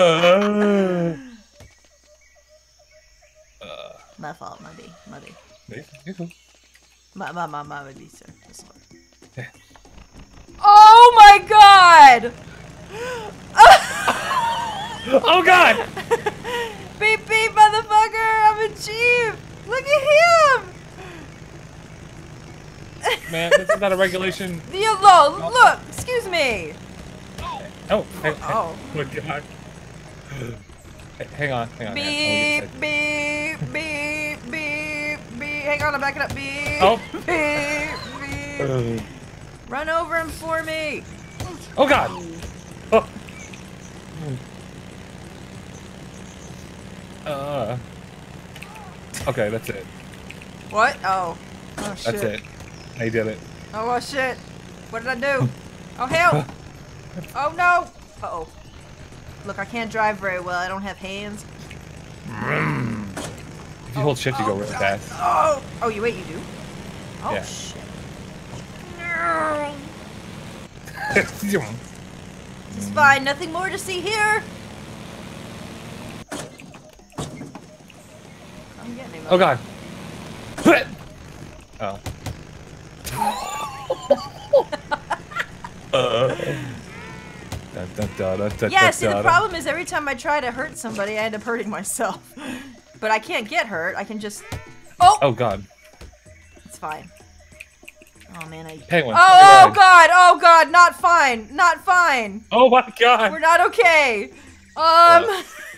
uh, My fault, my B, my B. you're. My, my, my, my B, sir. This one. Yeah. Oh my god! Oh God! beep beep, motherfucker! I'm a chief! Look at him! Man, this is not a regulation. The look, look, excuse me. Oh, hang, Oh. oh my God. Hey, Hang on, hang on. Beep, beep, beep, beep, beep. Hang on, I'm backing up. Beep. Oh. Beep, beep. Uh, Run over him for me. Oh God! Oh. Uh. Okay, that's it. What? Oh. Oh shit. That's it. I did it. Oh, well, shit. What did I do? Oh, help! Oh, no! Uh-oh. Look, I can't drive very well. I don't have hands. If you hold shift, you go really oh, fast. Oh! Oh, you wait, you do? Oh, Yeah. shit. No! It's fine. Nothing more to see here. I'm getting him. oh God! Oh. uh. Dun, dun, dun, dun, dun, Yeah, see, the problem is every time I try to hurt somebody, I end up hurting myself. But I can't get hurt. I can just. Oh, Oh god, it's fine. Oh man, I. penguin. Oh, oh god! Oh god! Not fine! Not fine! Oh my god. We're not okay. Um.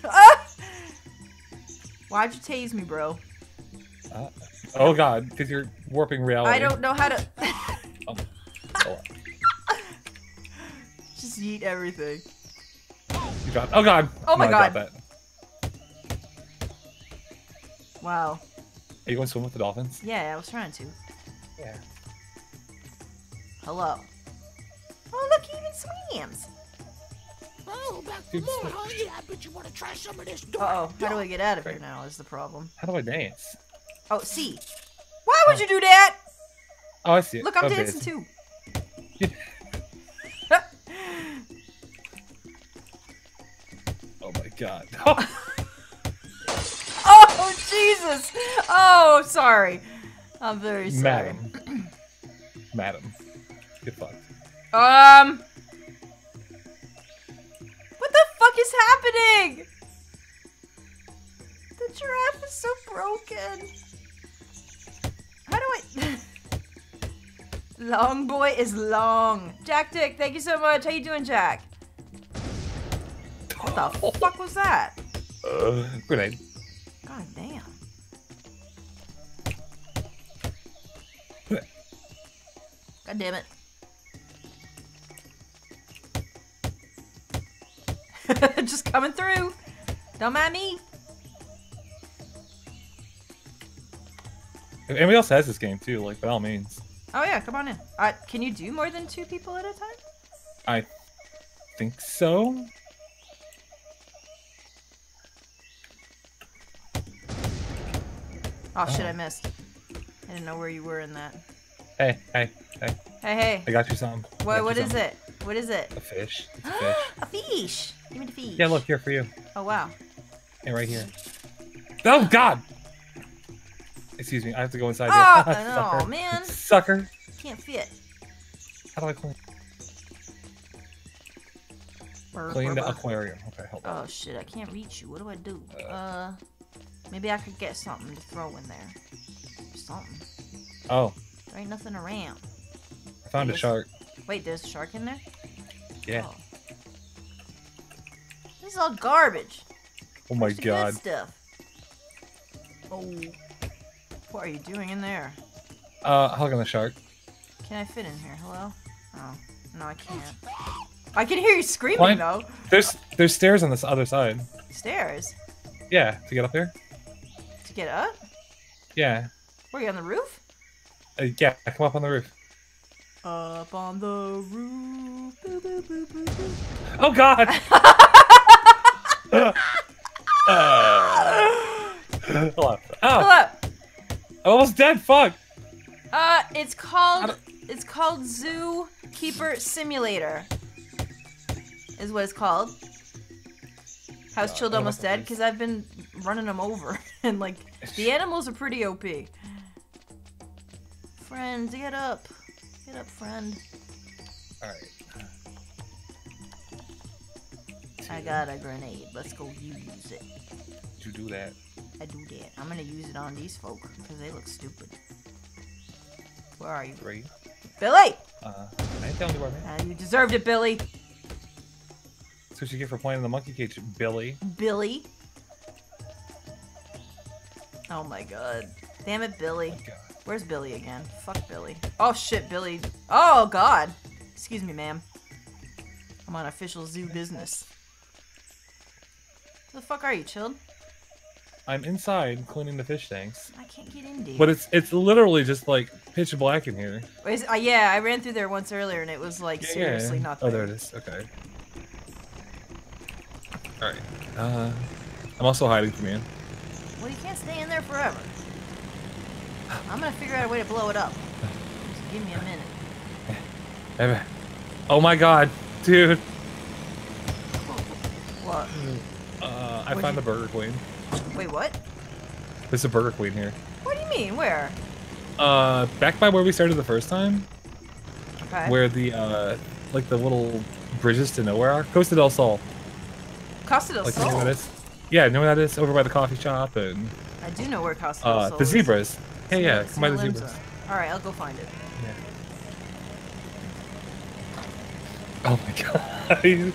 ah! Why'd you tase me, bro? Uh, oh god, because you're warping reality. I don't know how to. Oh. Oh, Just eat everything. you got. Oh god. Oh my No, I got God. that. Wow. Are you going to swim with the dolphins? Yeah, I was trying to. Yeah. Hello. Oh, look, he even swims. Oh, back for Dude, more, switch. huh? Yeah, I bet you want to try some of this Uh dark. oh. How do I get out of here now? Is the problem. How do I dance? Oh, C. Why would you do that? Oh, I see it. Look, I'm okay, dancing too. god. Oh, Jesus. Oh, sorry. I'm very sorry. Madam. Madam. Get fucked. Um. What the fuck is happening? The giraffe is so broken. How do I? long boy is long. Jack Dick, thank you so much. How you doing, Jack? What the fuck was that? Uh, grenade. God damn. God damn it. Just coming through. Don't mind me. If anybody else has this game too, like by all means. Oh yeah, come on in. Uh, can you do more than two people at a time? I think so. Oh, shit, Oh. I missed. I didn't know where you were in that. Hey, hey, hey! Hey, hey. I got you something. I What, what is something. it? What is it? A fish. It's a fish. a fish. Give me the fish. Yeah, look here for you. Oh wow. Hey, right here. Oh God! Excuse me, I have to go inside Oh, here. no, Sucker. man. Sucker. Can't fit. How do I clean, Burr, clean burr, the burr. aquarium? Okay, hold on. Oh shit, I can't reach you. What do I do? Uh, maybe I could get something to throw in there. Something. Oh, There ain't nothing around. I found a shark. Wait, there's a shark in there? Yeah. Oh. This is all garbage. Oh my the good God. stuff. Oh. What are you doing in there? Uh, hug on the shark. Can I fit in here? Hello? Oh. No, I can't. I can hear you screaming Climb- though. There's there's stairs on this other side. Stairs. Yeah, to get up there. Get up? Yeah. Were you on the roof? Uh, yeah, come up on the roof. Up on the roof. Boo, boo, boo. Oh God! uh, hold on. Oh, Hello. I'm almost dead. Fuck. Uh, it's called it's called Zookeeper Simulator. Is what it's called. How's God, Chilled almost dead? Because I've been running them over, and like the animals are pretty OP. Friend, get up, get up, friend. All right. I got a grenade. Let's go use it. Did you do that? I do that. I'm gonna use it on these folk because they look stupid. Where are you, Great. Billy? Uh, I ain't telling you where I'm. Uh, you deserved it, Billy. That's what you get for playing in the monkey cage, Billy. Billy. Oh my god. Damn it, Billy. Oh, God. Where's Billy again? Fuck Billy. Oh shit, Billy. Oh god. Excuse me, ma'am. I'm on official zoo business. Where the fuck are you, chilled? I'm inside cleaning the fish tanks, I can't get in, dude. but it's it's literally just like pitch black in here. Is- uh, yeah, I ran through there once earlier and it was like Yeah, seriously yeah. not Oh, there. there it is. Okay. All right. Uh, I'm also hiding from you. Well, you can't stay in there forever. I'm gonna figure out a way to blow it up. Just give me a minute. Oh my god, dude. What? Uh, I What'd found you- the Burger Queen. Wait, what? There's a Burger Queen here. What do you mean? Where? Uh, back by where we started the first time. Okay. where the uh, like the little bridges to nowhere are. Costa del Sol. Costa del Like Sol. that is? Yeah, you know where that is? Over by the coffee shop and I do know where Costa del uh, the is. zebras. Hey, yeah, come by the zebras. All right, I'll go find it. Oh my god. you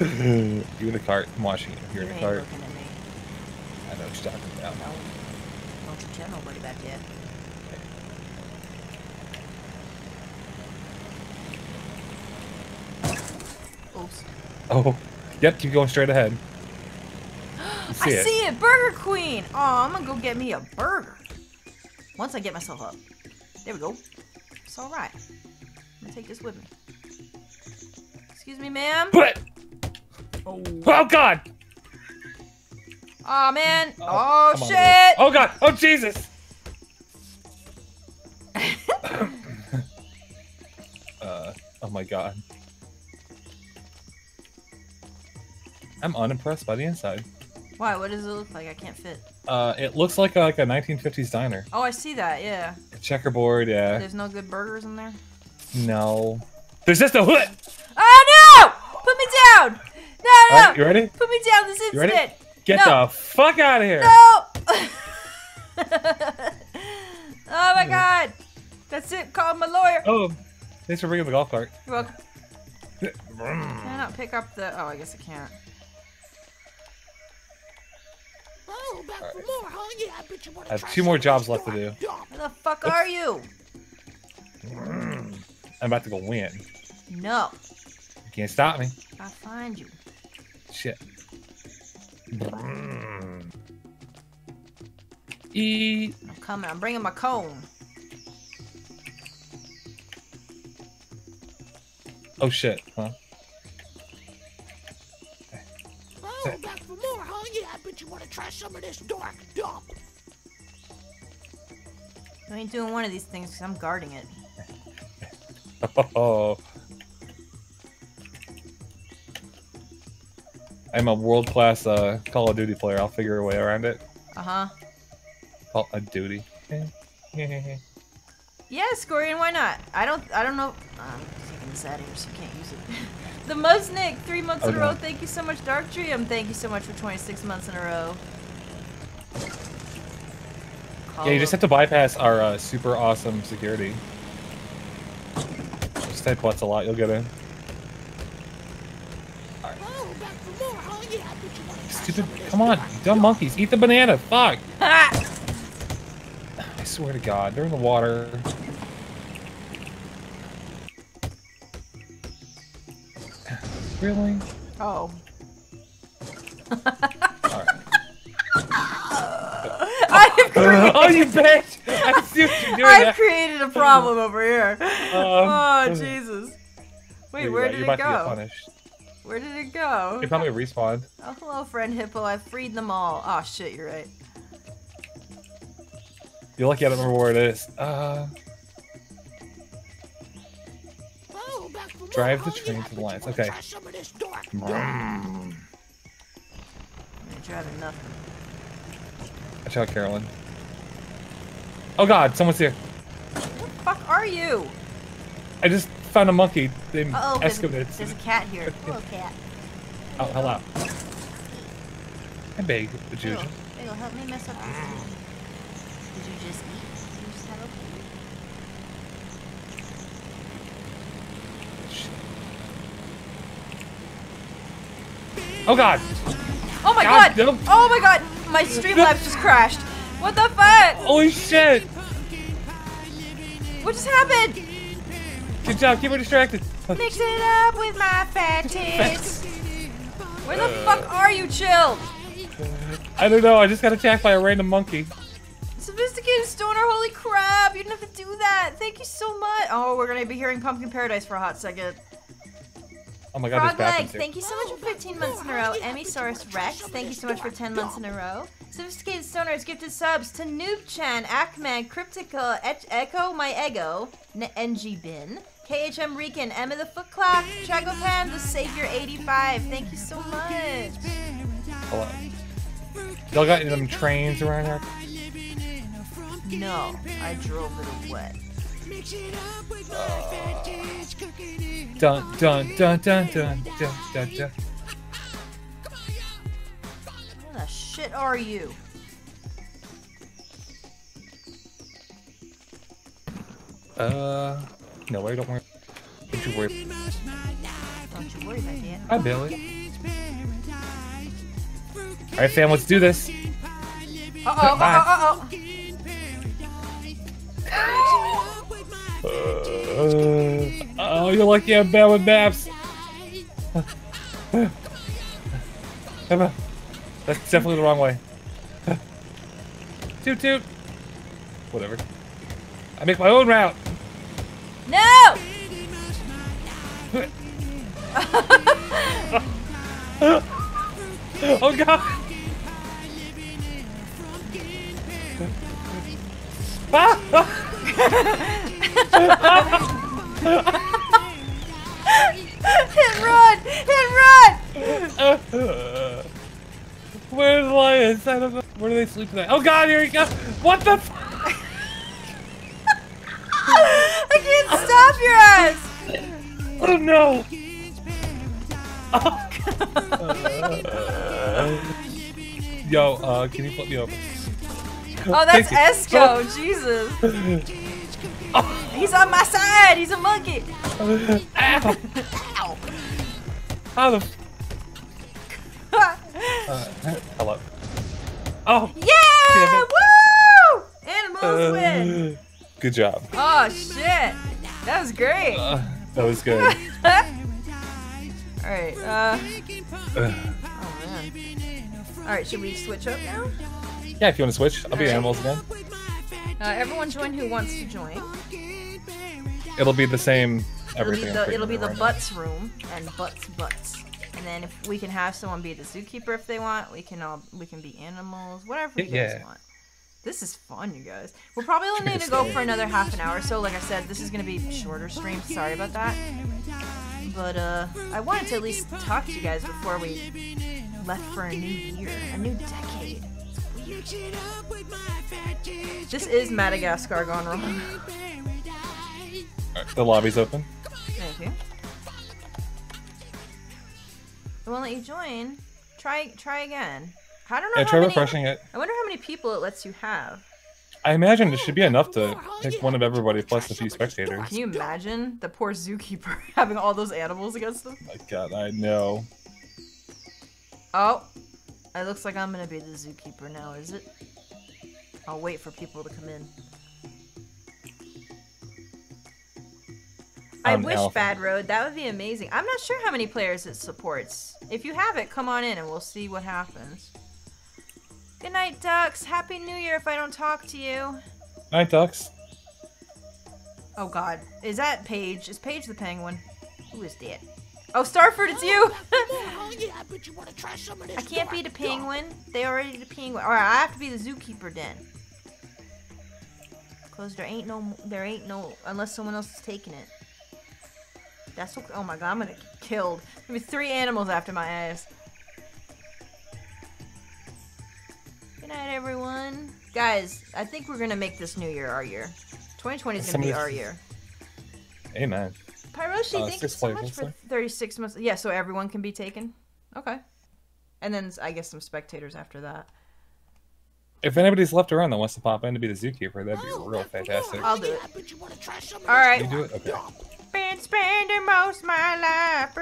in the cart. I'm watching you. You're in the cart. I know what you're talking about. No. Don't you tell nobody back yet. Oops. Oh, yep, keep going straight ahead. You see I it. see it, Burger Queen. Oh, I'm gonna go get me a burger. Once I get myself up. There we go. It's all right. I'm gonna take this with me. Excuse me, ma'am. But Oh, oh god! Aw, man. Oh, Oh, come on, shit. Oh god! Oh Jesus! uh, oh my god. I'm unimpressed by the inside. Why? What does it look like? I can't fit. Uh, it looks like a, like a 1950s diner. Oh, I see that. Yeah. Checkerboard, yeah. There's no good burgers in there. No. There's just a hood! Oh no! Put me down! No, no! Alright, you ready? Put me down this You ready? instant! Get No. the fuck out of here! No! oh my god! That's it. Call my lawyer. Oh, thanks for bringing the golf cart. You're welcome. Can I not pick up the? Oh, I guess I can't. Oh, back for more, huh? Yeah, I bet you want I to have two more jobs left to do. Where the fuck are you? I'm about to go win. No. You can't stop me. I'll find you. Shit. Eat. I'm coming. I'm bringing my cone. Oh shit. Huh? Oh, back for more, huh? Yeah, I bet you want to try some of this dark dump. I ain't doing one of these things because I'm guarding it. Oh. I'm a world class uh, Call of Duty player. I'll figure a way around it. Uh huh. Call of Duty. Yeah, Scorian, why not? I don't. I don't know. I'm taking this out of here, so you can't use it. the most Nick, three months in a row. Thank you so much, Dark Dream. Thank you so much for 26 months in a row. Yeah, you just have to bypass our uh, super awesome security. Just type what's a lot, you'll get in. Oh, back for more, huh? Yeah, I bet you want to try Stupid, some of this come on, dumb monkeys, eat the banana, fuck! I swear to God, they're in the water. Really? Oh. Alright. I've created, oh, you bitch! I see what you're doing I've now. created a problem over here. oh Um, Jesus. Wait, where right, did you're it about to get go? punished. Where did it go? It probably respawned. Oh, hello, friend Hippo. I freed them all. Oh shit, you're right. You're lucky I don't remember where it is. Uh, Drive the train to the I bet you lines. Okay. Try some of this dark dump. I ain't driving nothing. watch out, Carolyn. Oh God, someone's here. Where the fuck are you? I just found a monkey named Uh oh, there's, a- there's a cat here. Hello, cat. Oh, hello. I beg the Here, Juju. here, help me mess up this food. Did you just eat? Did you just have a food? Oh God! Oh my God, god! Oh my god! My Streamlabs just crashed. What the fuck? Holy shit! What just happened? Good job, keep her distracted. Mix it up with my fat tits. Where the fuck uh. are you, Chill? I don't know, I just got attacked by a random monkey. Sophisticated stoner, holy crap! You didn't have to do that. Thank you so much. Oh, we're gonna be hearing Pumpkin Paradise for a hot second. Oh my god, Frog there's Legs, thank you so much for 15 months in a row. Emmysaurus Rex, thank you so much for 10 months in a row. Sophisticated Stoners gifted subs to Noob Chan, Ackman, Cryptica, Et- Echo My Ego, N- NG Bin, KHM Rican, Emma the Foot Clock, Chagopan, the Savior 85. Thank you so much. Hello. Y'all got any of them trains around here? No, I drove it away. Mix it up with my fat kids cooking in. Dun dun dun dun dun dun dun dun. Where the shit are you? Uh, no way. Don't worry. Don't you worry. Don't you worry about that. Hi, Billy. All right, fam. Let's do this. Uh oh, Bye. uh oh, Uh, oh, you're lucky I'm bad with maps. Emma, That's definitely the wrong way. toot toot. Whatever. I make my own route. No! Oh god. Ah! Hit run! Hit run! Where's Lions? I don't know. Where do they sleep tonight? Oh god, here he goes. What the f- I can't stop your ass! Oh no. Yo, uh, can you flip me over? Oh, that's Thank you. Esco. Jesus. He's on my side. He's a monkey. Ow. Ow. How the uh, hello. Oh. yeah! Woo! Animals win. Uh, good job. Oh shit! That was great. Uh, that was good. All right. Uh. Uh, Oh man. All right. Should we switch up now? Yeah, if you want to switch, I'll be animals again. Uh, everyone join who wants to join. It'll be the same It'll be everything. The, it'll be the right now. butts room and butts butts. And then if we can have someone be the zookeeper if they want, we can all we can be animals, whatever you guys want. This is fun, you guys. We're probably only going to go for another half an hour. So, like I said, this is going to be shorter stream. Sorry about that. But uh, I wanted to at least talk to you guys before we left for a new year, a new decade. This is Madagascar gone wrong. Alright, The lobby's open. Thank you. It won't let you join. Try try again. I don't know. Yeah, how try many, refreshing it. I wonder how many people it lets you have. I imagine it should be enough to pick one of everybody plus a few spectators. Can you imagine the poor zookeeper having all those animals against them? My god, I know. Oh, it looks like I'm gonna be the zookeeper now. Is it? I'll wait for people to come in. I I'm wish Alpha. Bad Road. That would be amazing. I'm not sure how many players it supports. If you have it, come on in and we'll see what happens. Good night, ducks. Happy New Year if I don't talk to you. Night, ducks. Oh God, is that Paige? Is Paige the penguin? Who is that? Oh, Starford, it's you. Oh, More, huh? Yeah, I bet you want to try some of this. I can't be the dark penguin. They already the penguin. All right, I have to be the zookeeper then. Cause there ain't no, there ain't no, unless someone else is taking it. That's what. Oh my god, I'm gonna get killed. Maybe three animals after my ass. Good night, everyone. Guys, I think we're gonna make this new year our year. 2020 is gonna be our year. Amen. Pyroshi, Uh, thank you so much for 36 months. Yeah, so everyone can be taken. Okay. And then I guess some spectators after that. If anybody's left around that wants to pop in to be the zookeeper, that'd be Oh, real back for more, fantastic. huh? I'll do it. I bet you want to try some of All this right. You do it? Okay. Been spending most of my life.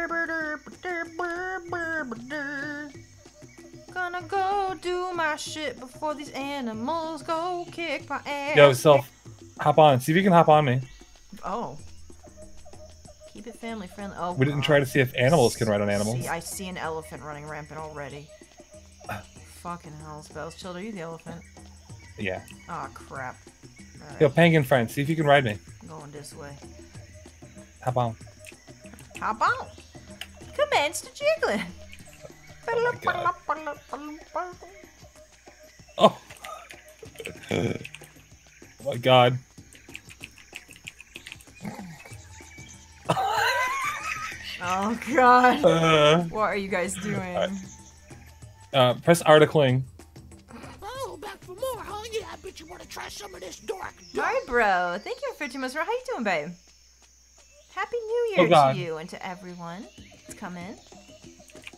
Gonna go do my shit before these animals go kick my ass. Yo, self, hop on. See if you can hop on me. Oh. Keep it family friendly. Oh, We didn't God. try to see if animals can ride on animals. See, I see an elephant running rampant already. Fucking hell, Spells. Child, are you the elephant? Yeah. Oh crap. Alright, Yo, penguin friend, see if you can ride me. going this way. Hop on. Hop on. Commence to jiggling. Oh Oh. oh my god. Oh. Oh Oh god. Uh, What are you guys doing? uh, press R to cling. Oh, back for more, huh? Yeah, I bet you want to try some of this dark? Hi, bro. Thank you for 15 months. How you doing, babe? Happy New Year Oh, to you and to everyone that's come in.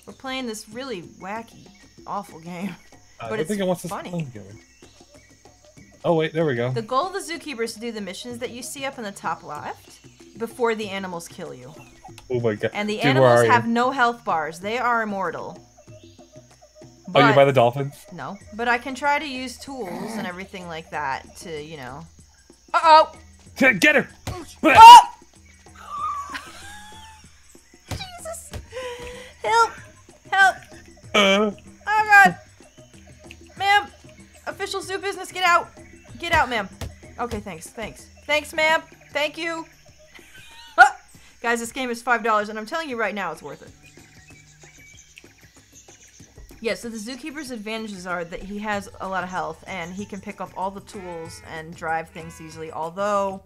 We're playing this really wacky, awful game. I But don't it's think it wants funny. Oh wait, there we go. The goal of the zookeeper is to do the missions that you see up in the top left before the animals kill you. Oh my god. And the Dude, animals have no health bars. They are immortal. Oh, you're But- by the dolphins. No, but I can try to use tools and everything like that to, you know. Uh oh! Get get her! Oh! Jesus! Help! Help! Uh, Oh god! Ma'am! Official zoo business, get out! Get out, ma'am. Okay, thanks, thanks. Thanks, ma'am! Thank you! Guys, this game is $5, and I'm telling you right now, it's worth it. Yeah, so the zookeeper's advantages are that he has a lot of health, and he can pick up all the tools and drive things easily, although...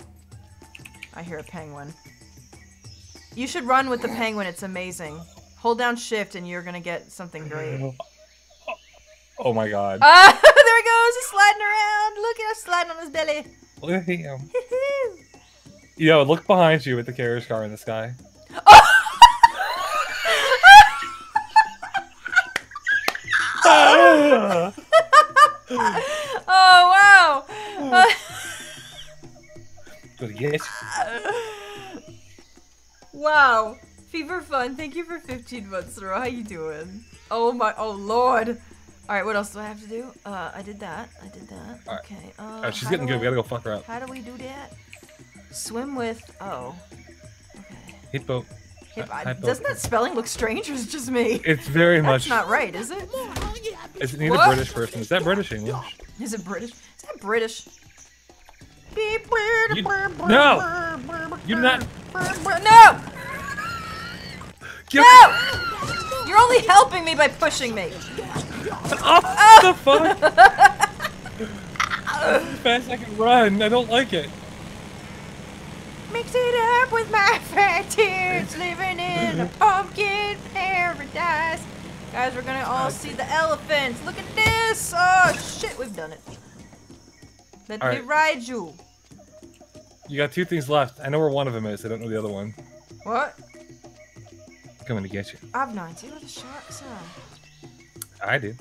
I hear a penguin. You should run with the penguin, it's amazing. Hold down shift and you're gonna get something great. oh my god. Ah, there he goes, he's sliding around. Look at him sliding on his belly. Look at him. Yo, look behind you with the carriage car in the sky. Oh wow! Good yes. wow. Fever fun. Thank you for 15 months, Ro. How you doing? Oh my. Oh lord. All right. What else do I have to do? Uh, I did that. I did that. Right. Okay. Uh, Alright, she's getting do good. We gotta go fuck her up. How do we do that? Swim with. Oh. Okay. Hit boat. Hip- I- doesn't that spelling look strange, or is it just me? It's very That's much. not right, is it? More, huh? Yeah, I bet It's need a What? British person. Is that British English? Is it British? Is that British? You- no! You're not. No! Get No! You're only helping me by pushing me. off ah! the fuck! As fast I can run. I don't like it. Mix it up with my fat tears, living in a mm-hmm. pumpkin paradise. Guys, we're gonna all see the elephants. Look at this! Oh shit, we've done it. Let All me right. ride you. You got two things left. I know where one of them is. I don't know the other one. What? Coming to get you. I've not. See where the sharks are. I do.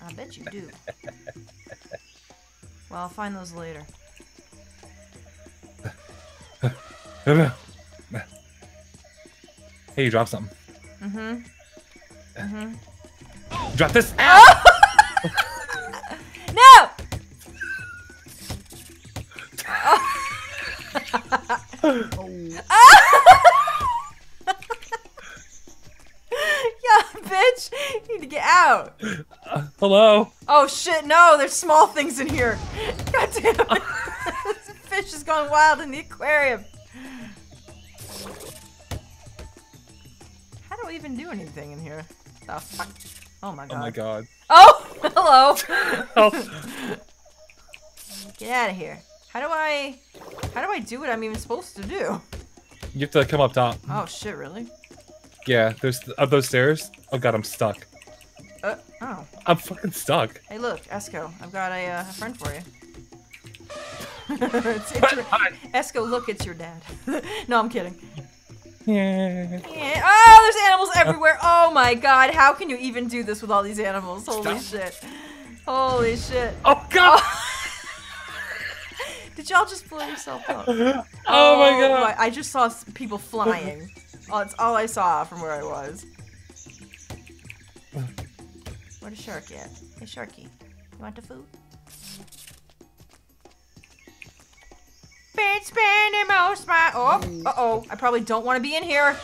I bet you do. well, I'll find those later. Hey, you dropped something. Mm-hmm. Mm-hmm. Drop this. No! yeah, bitch! You need to get out. Uh, hello. Oh shit, no, there's small things in here. God damn it. This fish is going wild in the aquarium. How do I even do anything in here? The fuck? Oh my god. Oh my god. Oh, hello. Oh. Get out of here. How do I How do I do what I'm even supposed to do? You have to come up top. Oh shit, really? Yeah, there's up those stairs. Oh god, I'm stuck. Uh, oh. I'm fucking stuck. Hey, look, Esco, I've got a, uh, a friend for you. It's, it's your, Esco, look, it's your dad. no, I'm kidding. Yeah. Yeah. Oh, there's animals everywhere. Oh my god, how can you even do this with all these animals? Holy shit. Holy shit. Oh god. Oh. Did y'all just blow yourself up? Oh, oh, my god. I just saw people flying. oh, that's all I saw from where I was. Where the shark at? Hey, Sharky, you want the food? Been spending most my oh uh oh I probably don't want to be in here.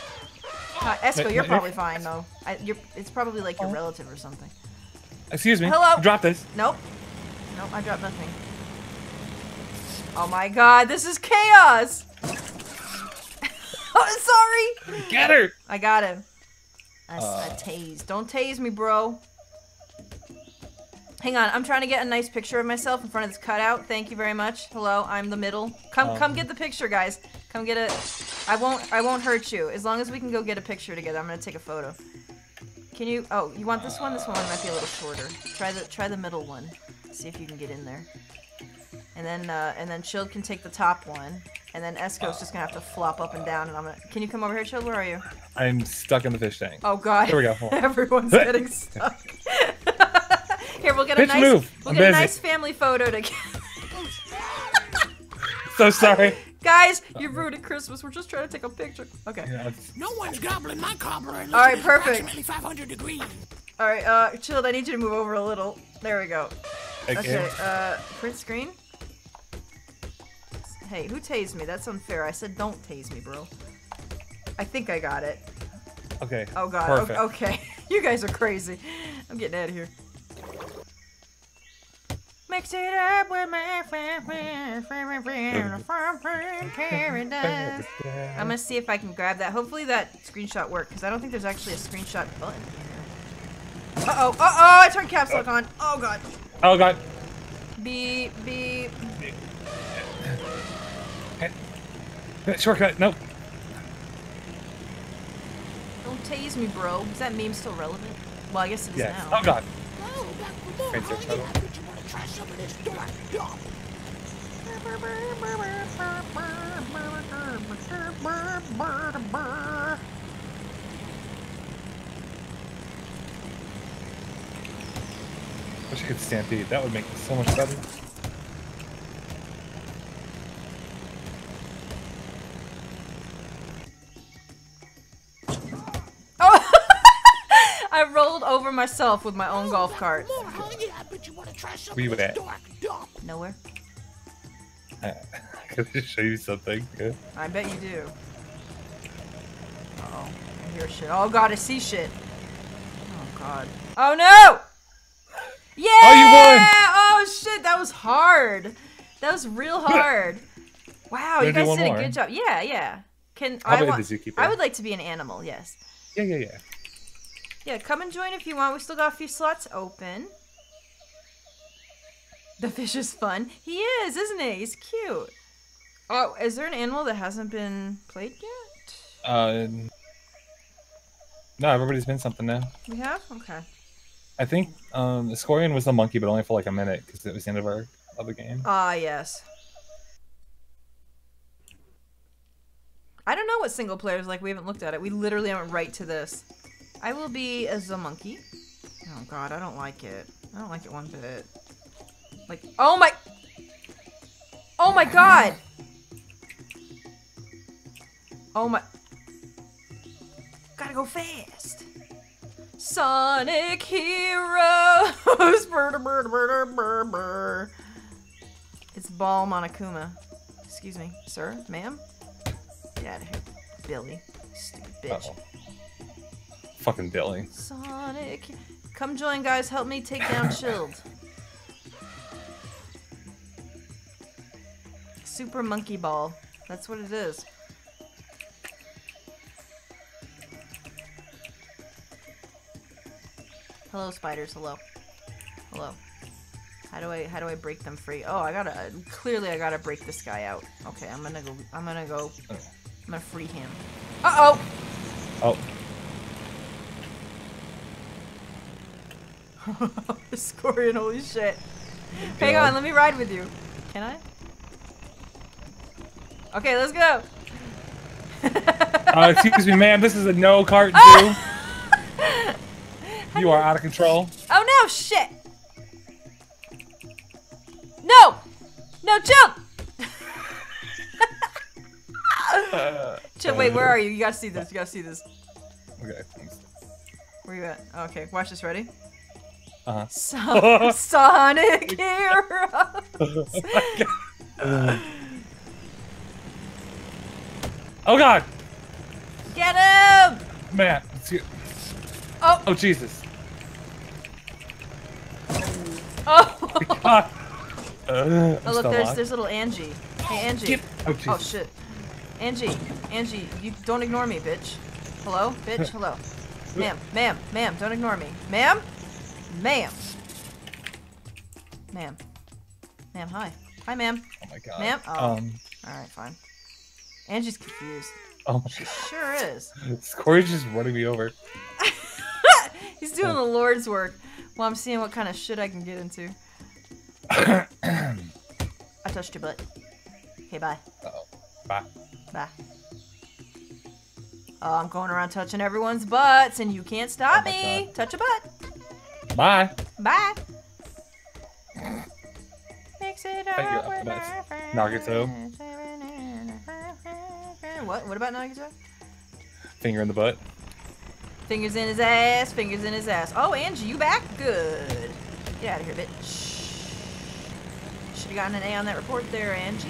Uh, Esco, you're probably fine though. I, you're, it's probably like your relative or something. Excuse me. Hello? Drop this. Nope. Nope, I dropped nothing. Oh my god, this is chaos! oh, sorry! Get her. I got him. I, Uh. tased. Don't tase me, bro. Hang on, I'm trying to get a nice picture of myself in front of this cutout. Thank you very much. Hello, I'm the middle. Come, come Um. get the picture, guys. Come get it. I won't, I won't hurt you as long as we can go get a picture together. I'm gonna take a photo. Can you? Oh, you want this one? This one might be a little shorter. Try the, try the middle one. See if you can get in there. and then uh, and then Chilled can take the top one, and then Esco's just gonna have to flop up and down. And I'm gonna. Can you come over here, Chilled? Where are you? I'm stuck in the fish tank. Oh God. Here we go. Everyone's getting stuck. Here, we'll get a Bitch, nice. move. We'll I'm get a nice family photo together. So sorry. Guys, you ruined Christmas. We're just trying to take a picture. Okay. Yeah, No one's gobbling my cobbler unless All right, perfect. approximately 500 degrees. All right, uh, Chilled. I need you to move over a little. There we go. okay. Okay, uh, print screen. Hey, who tased me? That's unfair. I said don't tase me, bro. I think I got it. Okay. Oh god. Perfect. Okay. you guys are crazy. I'm getting out of here. Mix it up with my friend, friend, friend, friend, friend, friend, paradise. I'm gonna see if I can grab that. Hopefully that screenshot worked, because I don't think there's actually a screenshot button here. Uh oh, uh oh, I turned caps lock on. Oh god. Oh god. Beep, beep. Shortcut. Nope. Don't tase me, bro. Is that meme still relevant? Well, I guess it is Yes. now. Oh god. Oh, back for more, Wait, so huh? shut Yeah, up. I bet you try some of this dark dump. Wish I could stampede. That would make it so much better. Oh! I rolled over myself with my own golf cart. More, huh? Yeah, I bet you want to try some Where you this at? dark dump. Nowhere. I could just show you something. Yeah. I bet you do. Uh oh. I hear shit. Oh god, I see shit. Oh god. Oh no! Yeah! Oh, you won! Oh shit, that was hard. That was real hard. Wow, you guys one did a more? good job. Yeah, yeah. Can I'll I be want? the zookeeper. I would like to be an animal. Yes. Yeah, yeah, yeah. Yeah, come and join if you want. We still got a few slots open. The fish is fun. He is, isn't he? He's cute. Oh, is there an animal that hasn't been played yet? Uh, no, everybody's been something now. We have? Okay. I think um, was the monkey, but only for like a minute because it was the end of our other game. Ah, yes. I don't know what single player is like. We haven't looked at it. We literally went right to this. I will be as a monkey. Oh god, I don't like it. I don't like it one bit. Like, oh my, oh my god. Oh my. Gotta go fast. Sonic Heroes. Brr, brr, brr, brr. It's Ball Monokuma. Excuse me, sir, ma'am. Get out of here, Billy. Stupid bitch. Uh-oh. Fucking Billy. Sonic. Come join, guys. Help me take down Shield. Super Monkey Ball. That's what it is. Hello, spiders. Hello. Hello. How do I how do I break them free? Oh, I gotta clearly I gotta break this guy out. Okay, I'm gonna go. I'm gonna go. I'm gonna free him. Uh oh. Oh, Scorian, holy shit. Hang on, let me ride with you. Can I? Okay, let's go. uh, excuse me, ma'am. This is a no cart zoo. you are out of control. Oh no, shit. No! No, chill! chill, wait, where are you? You gotta see this, you gotta see this. Okay. Where you at? Oh, okay, watch this, ready? Uh huh. So- Sonic Heroes! huh. Oh God, Get him! man. Oh, Oh Jesus. oh! God. Uh, Oh look, there's there's little Angie. Hey Angie. Get- Oh Jesus. Oh shit. Angie, Angie, you don't ignore me, bitch. Hello, bitch. Hello, ma'am, ma'am, ma'am. Don't ignore me, ma'am, ma'am, ma'am, ma'am. Hi, hi, ma'am. Oh my God. Ma'am? Oh. Um. All right, fine. Angie's confused. Oh my She sure is. Corey's just running me over. He's doing the Lord's work while I'm seeing what kind of shit I can get into. I touched your butt. Okay, bye. Uh-oh. Bye. Bye. Oh, I'm going around touching everyone's butts, and you can't stop Oh me. God. Touch a butt. Bye. Bye. Mix it up up with the Nagato. What? What about Nagato? Finger in the butt. Fingers in his ass. Fingers in his ass. Oh, Angie, you back? Good. Get out of here, bitch. Should have gotten an A on that report there, Angie.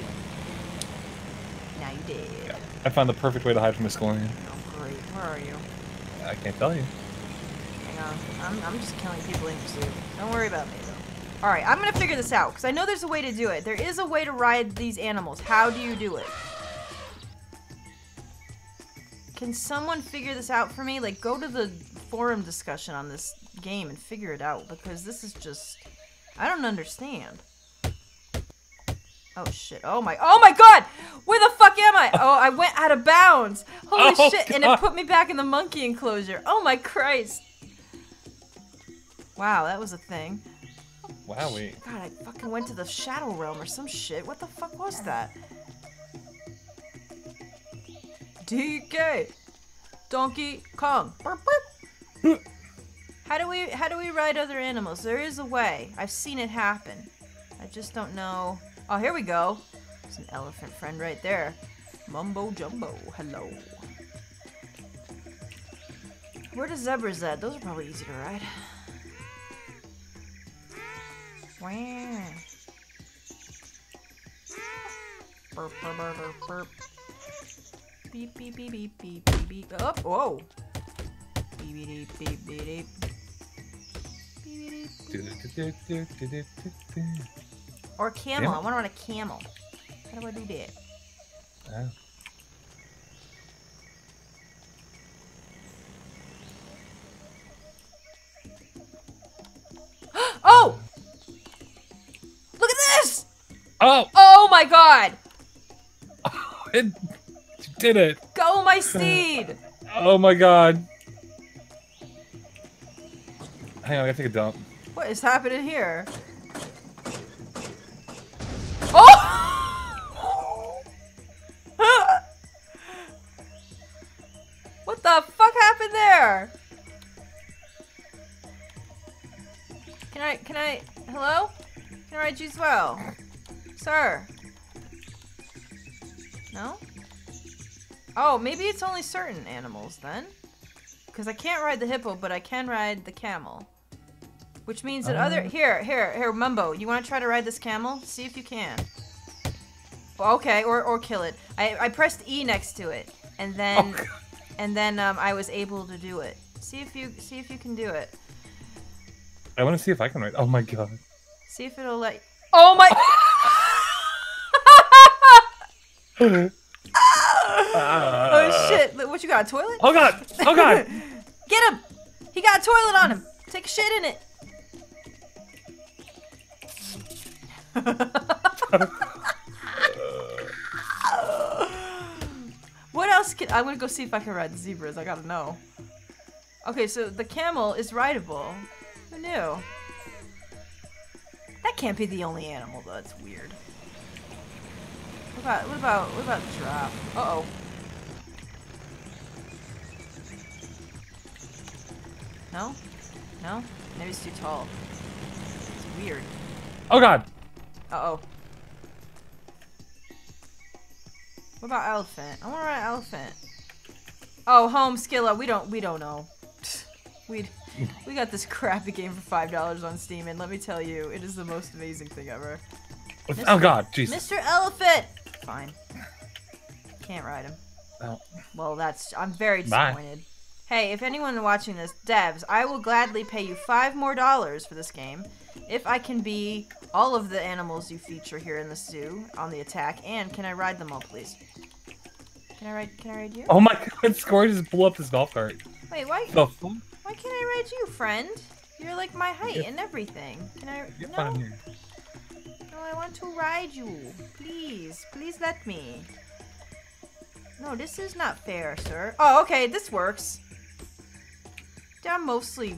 Now you did. Yeah. I found the perfect way to hide from a Scorpion. Oh, great. Where are you? I can't tell you. Hang on. I'm, I'm just killing people in pursuit. Don't worry about me, though. Alright, I'm gonna figure this out, because I know there's a way to do it. There is a way to ride these animals. How do you do it? Can someone figure this out for me? Like, go to the forum discussion on this game and figure it out, because this is just... I don't understand. Oh shit. Oh my oh my god! Where the fuck am I? Oh, I went out of bounds. Holy Oh, shit, and it put me back in the monkey enclosure. Oh my Christ. Wow, that was a thing. Wowie. God, I fucking went to the Shadow Realm or some shit. What the fuck was that? DK. Donkey Kong. How do we how do we ride other animals? There is a way. I've seen it happen. I just don't know. Oh, here we go. There's an elephant friend right there. Mumbo jumbo. Hello. Where the zebras at? Those are probably easy to ride. Burp, burp, burp, burp, burp. Beep, beep, beep, beep, beep, beep, beep. Oh, whoa. Beep, beep, beep, beep, beep. Or a camel. Camel? I want to ride a camel. How do I do that? Oh. Oh! Look at this! Oh! Oh my god! Did it! Go, my steed! Oh my god. Hang on, I gotta take a dump. What is happening here? Oh! what the fuck happened there? Can I, can I, hello? Can I ride you as well? Sir? Oh, maybe it's only certain animals then. Because I can't ride the hippo, but I can ride the camel. Which means that other Uh. here, here, here, Mumbo, you want to try to ride this camel? See if you can. Okay, or or kill it. I I pressed E next to it, and then Oh, and then um, I was able to do it. See if you see if you can do it. I want to see if I can ride. Oh my god. See if it'll let. Oh my! oh shit! What you got? A toilet? Oh god! Oh god! Get him! He got a toilet on him. Take a shit in it. what else can I'm gonna go see if I can ride the zebras. I gotta know. Okay, so the camel is rideable. Who knew? That can't be the only animal though. That's weird. What about what about what about the giraffe? Uh oh. No? No? Maybe it's too tall. It's weird. Oh god! Uh oh. What about elephant? I want to ride elephant. Oh, home Skilla. We don't. We don't know. We we got this crappy game for five dollars on Steam, and let me tell you, it is the most amazing thing ever. Oh god! Jesus. Mr. Elephant. Fine. Can't ride him. Oh. Well, that's. I'm very Bye. Hey, if anyone watching this, devs, I will gladly pay you five more dollars for this game if I can be all of the animals you feature here in the zoo on the attack. And can I ride them all, please? Can I ride? Can I ride you? Oh my god! Score just blew up this golf cart. Wait, why? The? Why can't I ride you, friend? You're like my height and everything. Can I? You're no, fine here. no, I want to ride you. Please, please let me. No, this is not fair, sir. Oh, okay, this works. Yeah, I'm mostly,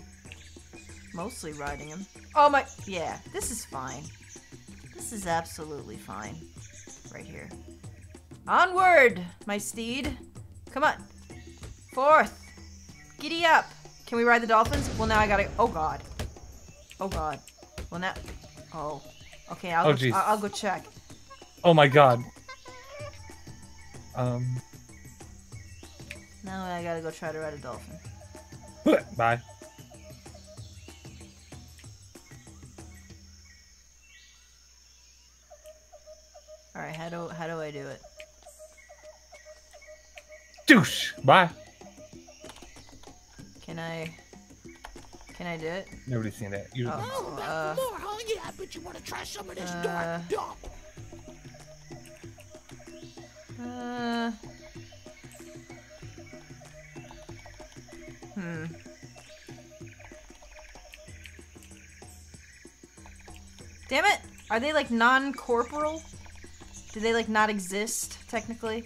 mostly riding him. Oh my, yeah, this is fine. This This is absolutely fine. Right here. Onward, my steed. Come on. Forth. Giddy up. Can we ride the dolphins? Well, now I gotta. Oh god. Oh god. Well now. Oh. Okay, I'll Oh, go, jeez. I'll, I'll go check. Oh my god. Um. Now I gotta go try to ride a dolphin. Bye. All right, how do how do I do it? Douche. Bye. Can I? Can I do it? Nobody's seen that. You. Oh. Oh, Uh, more, huh? Yeah, I bet you want to try some of this uh, dark dump. Uh. Hmm. Damn it! Are they like non-corporal? Do they like not exist technically?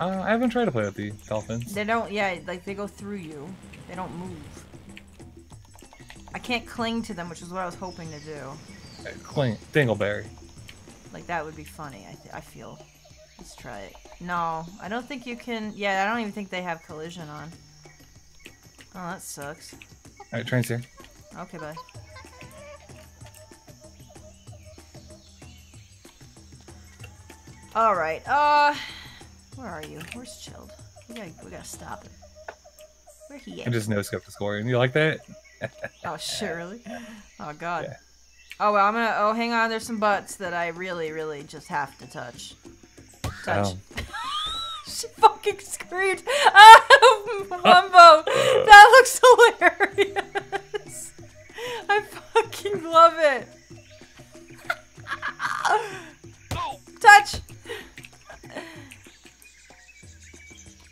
Uh, I haven't tried to play with the dolphins. They don't. Yeah, like they go through you. They don't move. I can't cling to them, which is what I was hoping to do. Cling, Dingleberry. Like that would be funny. I th- I feel. Let's try it. No, I don't think you can. Yeah, I don't even think they have collision on. Oh, that sucks. All right, train's here. Okay, bye. All right. Uh, where are you? Where's Chilled? We gotta we gotta stop it. Where he I at? just no scope the score. And you like that? Oh, surely. Oh God. Yeah. Oh well, I'm gonna. Oh, hang on. There's some butts that I really, really just have to touch. Touch. Oh. she fucking screamed. Wumbo. That looks hilarious. I fucking love it. Touch.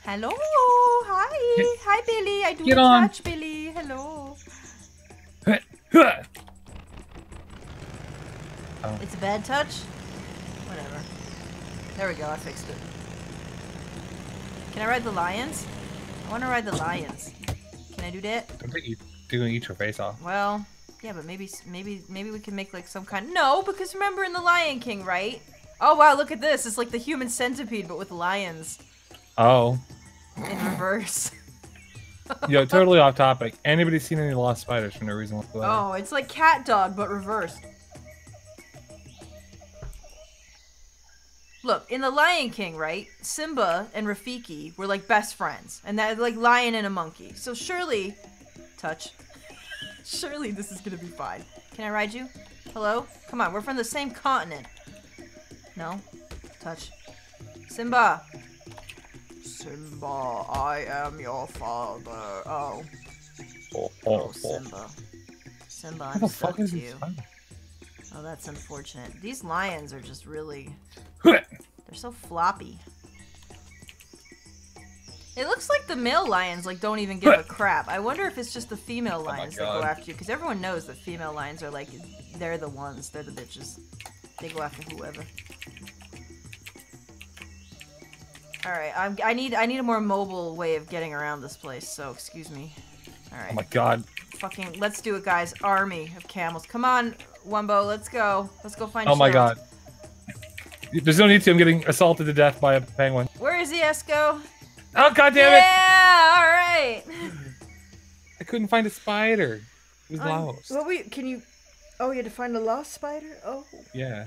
Hello. Hi. Hi, Billy. I do Get on. touch, Billy. Hello. Oh. It's a bad touch? Whatever. There we go, I fixed it. Can I ride the lions? I want to ride the lions. Can I do that? I think you doing eat your face off. Well, yeah, but maybe, maybe, maybe we can make like some kind. No, because remember in the Lion King, right? Oh wow, look at this! It's like the human centipede, but with lions Oh, in reverse. yo, totally off topic. Anybody seen any lost spiders for no reason whatsoever? Oh, it's like cat dog, but reversed. Look, in the Lion King, right? Simba and Rafiki were like best friends, and that like lion and a monkey. So surely, touch. surely this is gonna be fine. Can I ride you? Hello? Come on, we're from the same continent. No? Touch. Simba. Simba, I am your father. Oh. Oh, Oh, oh, oh. Simba. Simba, I'm stuck to this? you. Oh, that's unfortunate. These lions are just really... they're so floppy. It looks like the male lions like don't even give a crap. I wonder if it's just the female Oh lions that go after you, because everyone knows that female lions are like they're the ones, they're the bitches. They go after whoever. All right, I'm, I need I need a more mobile way of getting around this place. So excuse me. All right. Oh my god. Fucking, let's do it, guys. Army of camels. Come on, Wumbo, let's go. Let's go find Oh my god. There's no need to. I'm getting assaulted to death by a penguin. Where is he, Esco? Oh god damn it! Yeah, all right. I couldn't find a spider. It was um, lost. Well, wait, can you? Oh, you had to find a lost spider. Oh. Yeah.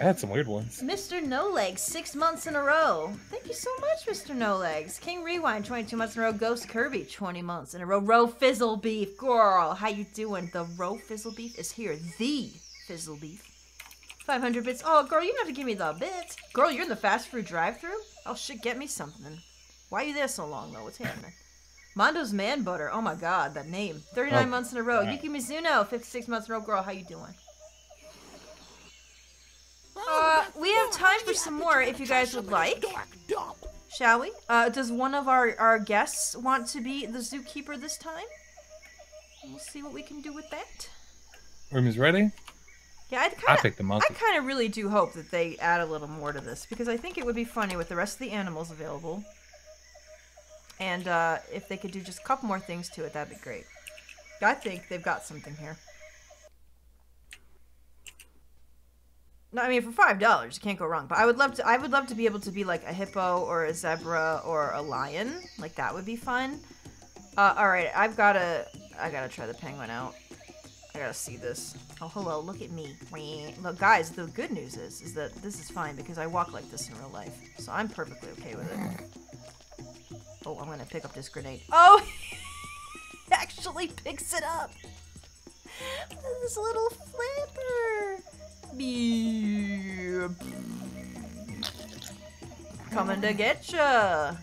I had some weird ones. Mr. No Legs, six months in a row. Thank you so much, Mr. No Legs. King Rewind, 22 months in a row. Ghost Kirby, 20 months in a row. Row Fizzle Beef, girl, how you doing? The Row Fizzle Beef is here. The Fizzle Beef. 500 bits. Oh, girl, you don't have to give me the bits. Girl, you're in the fast food drive-through. Oh shit, get me something. Why are you there so long though? What's happening? Mondo's Man Butter. Oh my god, that name. 39 Oh, months in a row. yeah. Yuki Mizuno, 56 months in a row. Girl, how you doing? Uh, we have time for some more if you guys would like. Shall we? Uh, does one of our, our guests want to be the zookeeper this time? We'll see what we can do with that. Room is ready. Yeah, I I kind of, picked the monkey. I kind of really do hope that they add a little more to this because I think it would be funny with the rest of the animals available. And uh, if they could do just a couple more things to it, that'd be great. I think they've got something here. No, I mean for five dollars, you can't go wrong. But I would love to. I would love to be able to be like a hippo or a zebra or a lion. Like that would be fun. Uh, all right, I've gotta. I gotta try the penguin out. I gotta see this. Oh, hello, look at me. Look, guys, the good news is, is that this is fine because I walk like this in real life. So I'm perfectly okay with it. Oh, I'm gonna pick up this grenade. Oh! actually picks it up! This little flipper! Coming to get ya!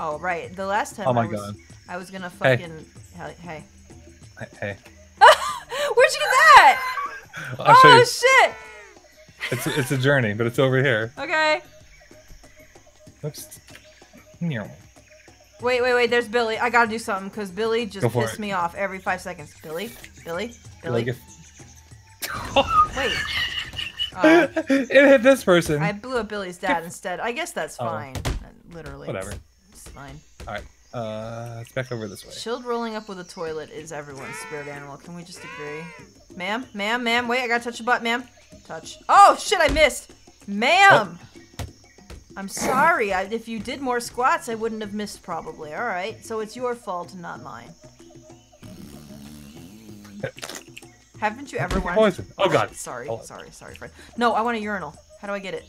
Oh, right. The last time Oh my I was, God. I was gonna fucking... Hey. hey. Hey, Where'd you get that? I'll oh, shit! It's it's a journey, but it's over here. Okay. Oops. Wait, wait, wait. There's Billy. I gotta do something because Billy just pissed it. me off every five seconds. Billy, Billy, Billy. If Wait. Uh, it hit this person. I blew up Billy's dad instead. I guess that's Oh. fine. Uh, Literally. Whatever. It's, it's fine. All right. Uh, it's back over this way. Shield rolling up with a toilet is everyone's spirit animal. Can we just agree? Ma'am, ma'am, ma'am. Wait, I gotta touch your butt, ma'am. Touch. Oh shit! I missed. Ma'am. I'm sorry. I, if you did more squats, I wouldn't have missed probably. All right. So it's your fault, not mine. Haven't you ever wanted? Poison. Oh god. Sorry, Oh. sorry, sorry, friend. No, I want a urinal. How do I get it?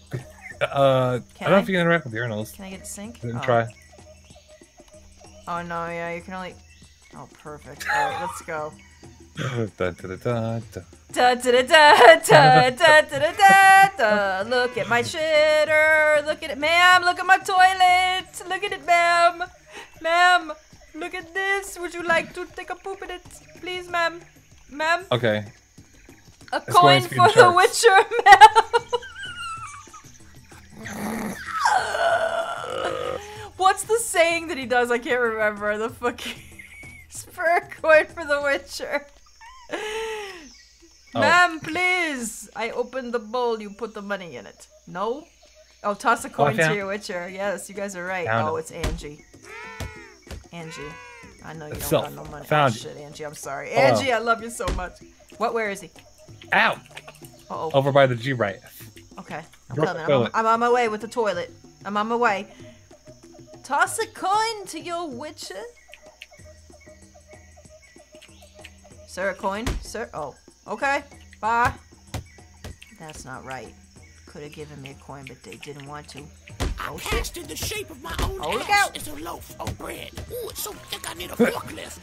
Uh, Can I don't know if you can interact with urinals. Can I get a sink? Didn't oh. try. Oh no, yeah, you can only. Oh, perfect. All right, let's go. da, da, da, da, da. Da da da da da da da da da da. Look at my shitter. Look at it, ma'am. Look at my toilet. Look at it, ma'am. Ma'am, look at this. Would you like to take a poop in it, please, ma'am? Ma'am, Okay. a coin for the. Witcher, ma'am. What's the saying that he does? I can't remember. The fucking for a coin for the Witcher. Oh. Ma'am, please. I opened the bowl. You put the money in it. No. Oh, toss a coin to your Witcher. Yes, you guys are right. Found oh, it. it's Angie. Angie. I know you don't Itself. got no money. Found oh, it. shit, Angie. I'm sorry. Angie, I love you so much. What? Where is he? Out. Uh oh. Over by the G right. Okay, I'm Broke coming. I'm on. I'm on my way with the toilet. I'm on my way. Toss a coin to your witcher. Sir, a coin? Sir? Oh, okay. Bye. That's not right. Could have given me a coin, but they didn't want to. I Oh, cast in the shape of my own Oh, look ass out. as a loaf of bread. Ooh, it's so thick I need a forklift.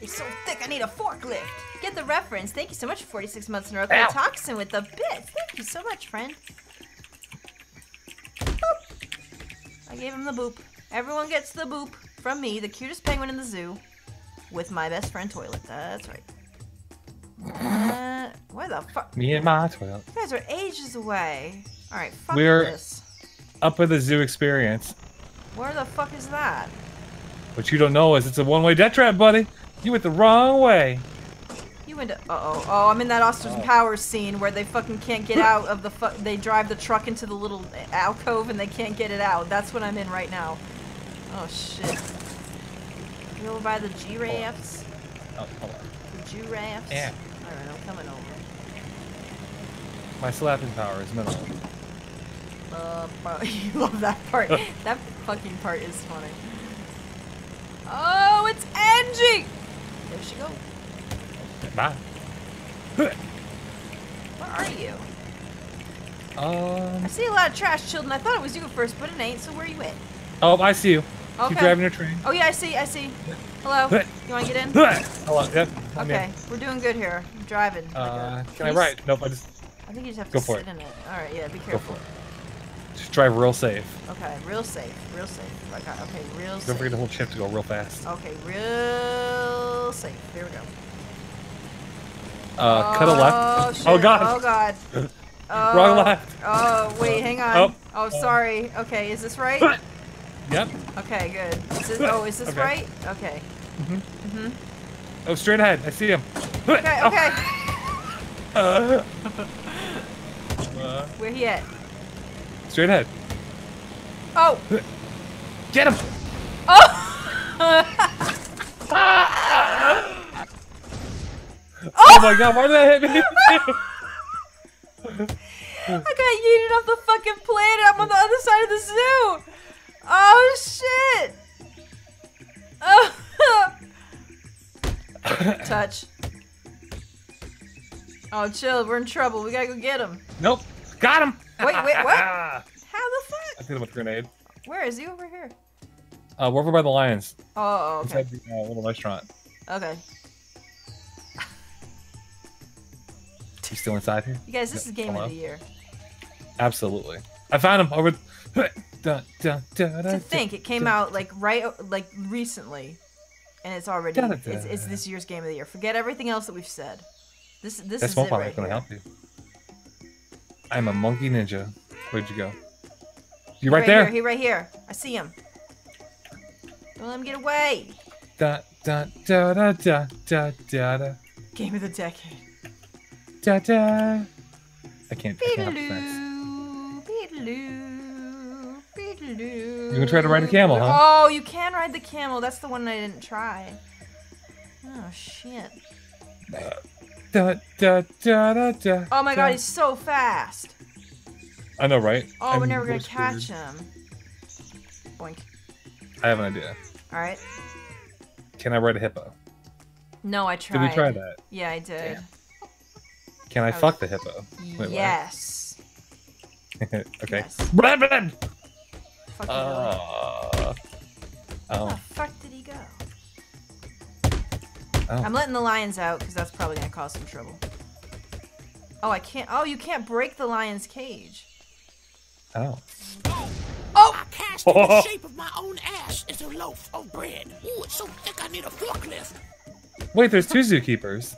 It's so thick, I need a forklift. Get the reference. Thank you so much for 46 months in a row. Ow. Toxin with the bits. Thank you so much, friend. Boop. I gave him the boop. Everyone gets the boop from me, the cutest penguin in the zoo, with my best friend toilet. That's right. Uh, where the fuck? Me and my toilet. You guys are ages away. All right, fuck We're- this. Up with the zoo experience. Where the fuck is that? What you don't know is it's a one-way death trap, buddy. You went the wrong way. You went to. Uh oh. Oh, I'm in that Austin Powers scene where they fucking can't get out of the. Fu- they drive the truck into the little alcove and they can't get it out. That's what I'm in right now. Oh shit. You over by the giraffes? Oh, hold on. The giraffes? Yeah. Alright, I'm coming over. My slapping power is minimal. Uh, but you love that part. that fucking part is funny. Oh, it's Angie! There she go. Bye. Where are you? Um. I see a lot of trash, children. I thought it was you at first, but it ain't. So where you at? Oh, I see you. Okay. Keep driving your train. Oh yeah, I see. I see. Hello. You want to get in? Hello. Yep. I'm Okay, in. we're doing good here. I'm driving. like Uh, a- can I ride? Nope. I just I think you just have to Go sit it. in it. All right, yeah, be go careful. Just drive real safe. Okay, real safe, real safe. Okay, okay, real safe. Don't safe. forget to hold shift to go real fast. Okay, real safe. Here we go. Uh, cut a left. Oh, shit. Oh god. Oh god. Oh, Wrong left. Oh wait, hang on. Oh. Oh, sorry. Okay, is this right? Yep. Okay, good. Is this, oh, is this Okay. right? Okay. Oh, straight ahead. I see him. Okay, okay. Uh, Where he at? Straight ahead. Oh. Get him. Oh. Oh my god, why did that hit me? I got yeeted off the fucking planet. I'm on the other side of the zoo. Oh shit. Oh. Touch. Oh, chill. We're in trouble. We gotta go get him. Nope. Got him. Wait, wait, what? How the fuck? I hit him with a grenade. Where is he over here? Uh, we're over by the lions. Oh, okay. Inside the uh, little restaurant. Okay. He's still inside here? You guys, this is game Hello? of the year. Absolutely. I found him over. Dun, dun, dun, To dun, think, it came dun. out like right, like recently, and it's already it's, it's this year's game of the year. Forget everything else that we've said. This is this That is smoke it right is gonna here. help you. I'm a monkey ninja. Where'd you go? You He right, there. Here, he right here. I see him. Don't let him get away. Da, da, da, da, da, da, da, da, Game of the decade. da, da. I can't. I can't help the thanks. Beetaloo, beetaloo, beetaloo. You gonna try to ride a camel, huh? Oh, you can ride the camel. That's the one I didn't try. Oh shit. Uh, Da, da, da, da, da, Oh my god, he's so fast. I know, right? Oh, we're never gonna catch him. Boink. I have an idea. All right. Can I ride a hippo? No, I tried. Did we try that? Yeah, I did. Damn. Can I I was- fuck the hippo? Wait, what? yes. okay. Yes. Blah, blah, blah. Uh, oh, the fuck did he go? Oh. I'm letting the lions out because that's probably gonna cause some trouble. Oh, I can't. Oh, you can't break the lion's cage. oh. Oh, I cast in the shape of my own ass as a loaf of bread. Ooh, it's so thick I need a forklift. Wait, there's two zookeepers.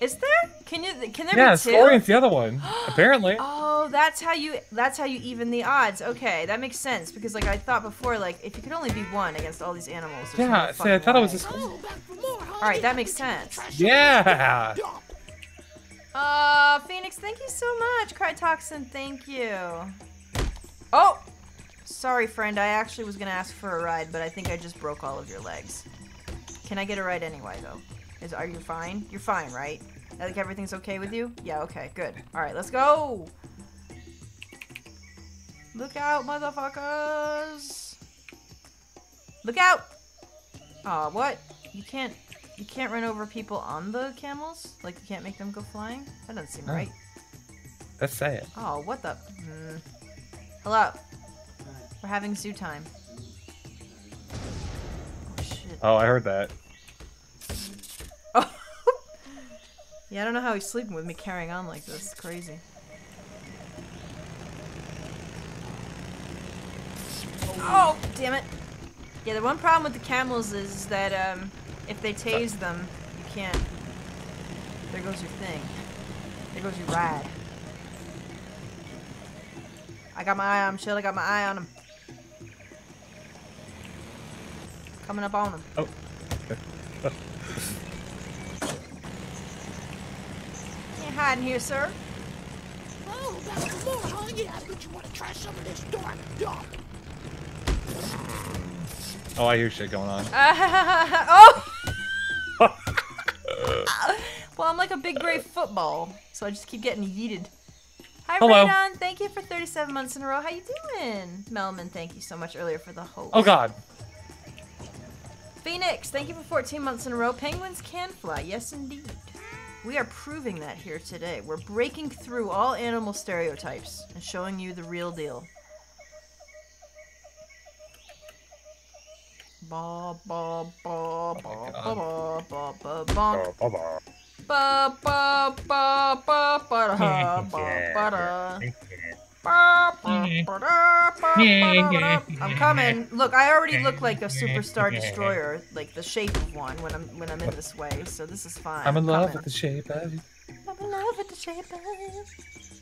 Is there? Can you? Can there Yeah, be two? Yeah, Scorian's the other one. Apparently. Oh, that's how you. That's how you even the odds. Okay, that makes sense because like I thought before, like if you could only be one against all these animals. there's no Yeah, see, I fucking thought it was just. Oh, back for more, huh? All right, that makes but you wanna sense. try some of Yeah. this? Uh, Phoenix, thank you so much. Crytoxin, thank you. Oh, sorry, friend. I actually was gonna ask for a ride, but I think I just broke all of your legs. Can I get a ride anyway, though? Is are you fine? You're fine, right? I like everything's okay with you? Yeah. Okay. Good. All right. Let's go. Look out, motherfuckers! Look out! Aw, what? You can't. You can't run over people on the camels? Like you can't make them go flying? That doesn't seem No. right. That's sad. Oh, what the? Hmm. Hello. We're having zoo time. Oh shit. Oh, I heard that. Oh. Yeah, I don't know how he's sleeping with me carrying on like this. It's crazy. Oh, damn it. Yeah, the one problem with the camels is that um, if they tase them, you can't. There goes your thing. There goes your ride. I got my eye on him, chill. I got my eye on him. Coming up on him. Oh. Can't hide here, sir. Oh, back for more, huh? Yeah, I bet you want to try some of this dark dump. Oh, I hear shit going on. oh! well, I'm like a big gray football, so I just keep getting yeeted. Hi, Hello. Radon. Thank you for 37 months in a row. How you doing? Melman, thank you so much earlier for the host. Oh God. Phoenix, thank you for 14 months in a row. Penguins can fly. Yes, indeed. We are proving that here today. We're breaking through all animal stereotypes and showing you the real deal. Ba ba ba ba oh ba ba ba ba bonk. Ba ba ba ba ba da ba ba da. Ba, I'm coming. Look, I already look like a superstar destroyer, like the shape of one when I'm when I'm in this way. So this is fine. I'm in love coming. with the shape of you. I'm in love with the shape of you.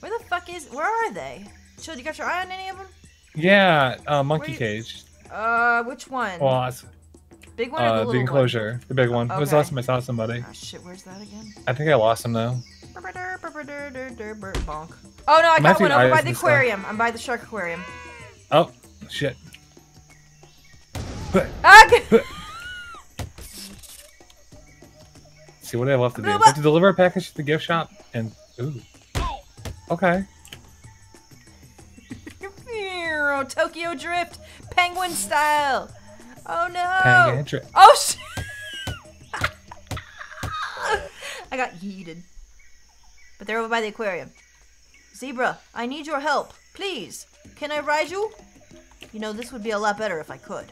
Where the fuck is? Where are they? Chill, you got your eye on any of them? Yeah, uh, monkey Wait. cage. Uh, which one? Well, Big one or the uh, the one? enclosure, the big one. It was the last time I saw somebody. Ah, shit, where's that again? I think I lost him though. Bonk. Oh no, I got one over by the and stuff. aquarium. I'm by the shark aquarium. Oh, shit. Ah, See what I have to do. I have to deliver a package to the gift shop, and ooh. Okay. Tokyo Drift, penguin style. Oh no! Oh shit! I got yeeted. But they're over by the aquarium. Zebra, I need your help. Please. Can I ride you? You know, this would be a lot better if I could.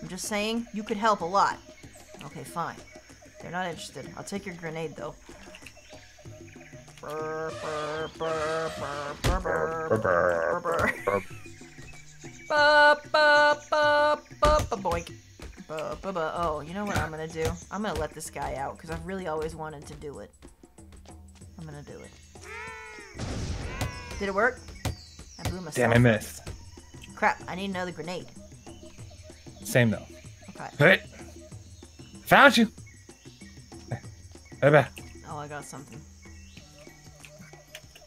I'm just saying, you could help a lot. Okay, fine. They're not interested. I'll take your grenade, though. Brr, brr, brr, Ba, ba, ba, ba, ba, boink. Ba, ba, ba. Oh, you know what I'm gonna do? I'm gonna let this guy out because I've really always wanted to do it. I'm gonna do it. Did it work? I blew myself. Damn, I missed. Crap, I need another grenade. Same though. Okay. Hey, found you. Hey, back. Oh, I got something.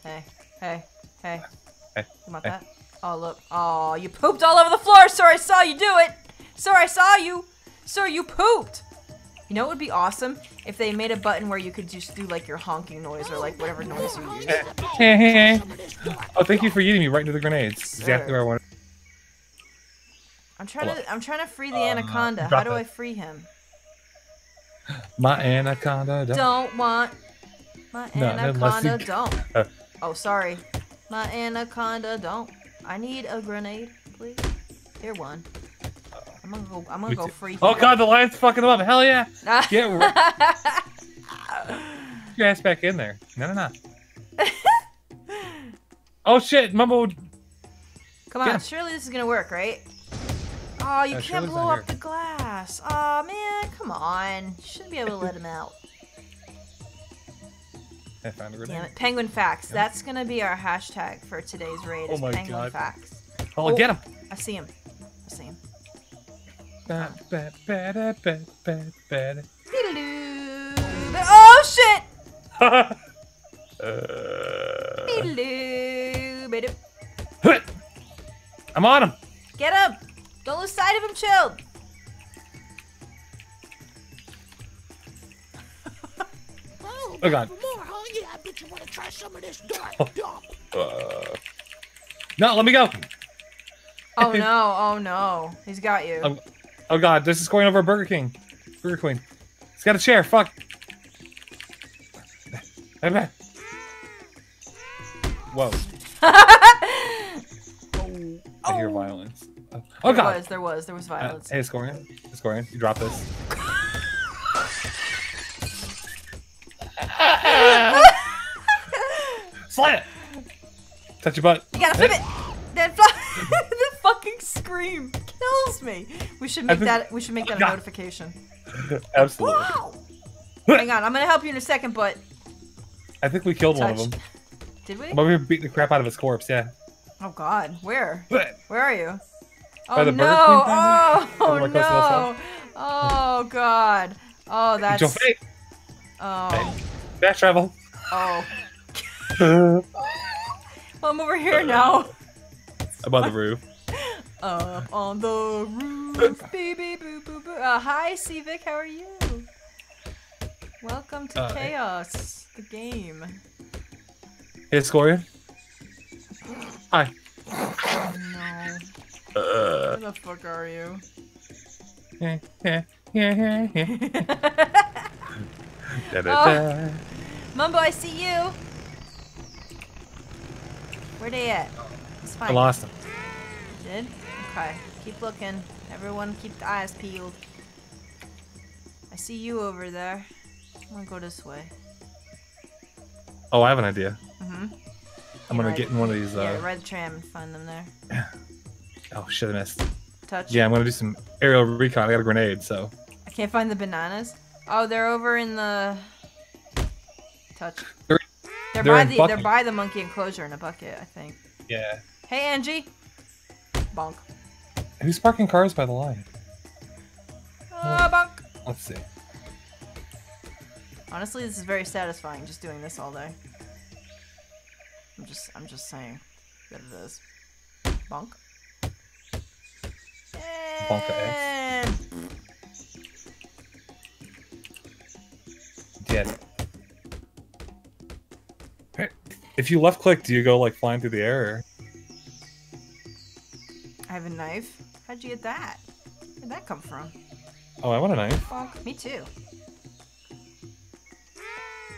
Hey, hey, hey. Hey, You want hey. that? Oh, look. Oh, you pooped all over the floor. Sir, I saw you do it. Sir, I saw you. Sir, you pooped. You know what would be awesome? If they made a button where you could just do like your honking noise or like whatever noise you use. Oh, thank you for eating me right into the grenades. Exactly where I wanted. I'm trying to I'm trying to free the Uh, anaconda. How do it. I free him? My anaconda. Don't. Don't want my No, unless you- anaconda. Don't. Uh. Oh, sorry. My anaconda. Don't. I need a grenade, please. Here one. I'm gonna go. I'm gonna go free. Oh god, the lion's fucking them up. Hell yeah. Ah. Get right. your ass back in there. No, no, no. oh shit, Mumbo. Come on, him. surely this is gonna work, right? Oh, you Yeah, can't blow up the glass. Oh man, come on. You shouldn't be able to let him out. I found a grenade. Damn it. Penguin facts. That's gonna be our hashtag for today's raid. Oh Is my penguin God. facts. Oh, Oh. get him. I see him. I see him. Ba, ba, ba, ba, ba, ba, Oh shit! Uh, Beedaloo. Beedaloo. huh. I'm on him. Get him! Don't lose sight of him, chill. Oh, Oh, God. More, huh? Yeah, I bet you want to try some of this dark dump. Uh, no, let me go. Oh no! Oh no! He's got you. Um, Oh god, this is going over Burger King. Burger Queen. He's got a chair. Fuck. Hey, man. Whoa. I hear violence. Oh, oh there god. was. There was. There was Uh, violence. hey, Scorian. Scorian, you drop this. It. Touch your butt. You gotta flip it. That fu- the fucking scream kills me. We should make that. We should make that a notification. Absolutely. Wow. Hang on, I'm gonna help you in a second, but I think we killed one of them. did we? But we beat the crap out of his corpse. Yeah. Oh God, where? Where are you? Oh By the oh, Burger no! Queen down there? Oh Costa no! Oh God! Oh, that's. Oh. Fast travel. Oh. I'm Well, I'm over here now. on the roof. Up on the roof, baby boo boo boo. Uh, hi, Civic. How are you? Welcome to Uh, Chaos, the game. Hey, Scorian. Hi. Oh no. Uh, Where the fuck are you? yeah, yeah, yeah, yeah. Da, da, da. Mumbo, I see you. Where they at? It's fine. I lost them. Did? Okay. Keep looking. Everyone keep the eyes peeled. I see you over there. I'm gonna go this way. Oh, I have an idea. Mm-hmm. I'm gonna ride- get in one of these. Yeah, Uh, ride the tram and find them there. oh shit, I missed. Touch. Yeah, I'm gonna do some aerial recon. I got a grenade, so I can't find the bananas. Oh, they're over in the. Touch. They're- They're, they're by the. They're by the monkey enclosure in a bucket, I think. yeah. Hey, Angie. Bonk. Who's parking cars by the line? Ah, bonk. Let's see. Honestly, this is very satisfying. Just doing this all day. I'm just. I'm just saying that it is. Bonk. And- Dead. If you left click, do you go like flying through the air? Or... have a knife. How'd you get that? Where'd that come from? Oh, I want a knife. Fuck. Me too.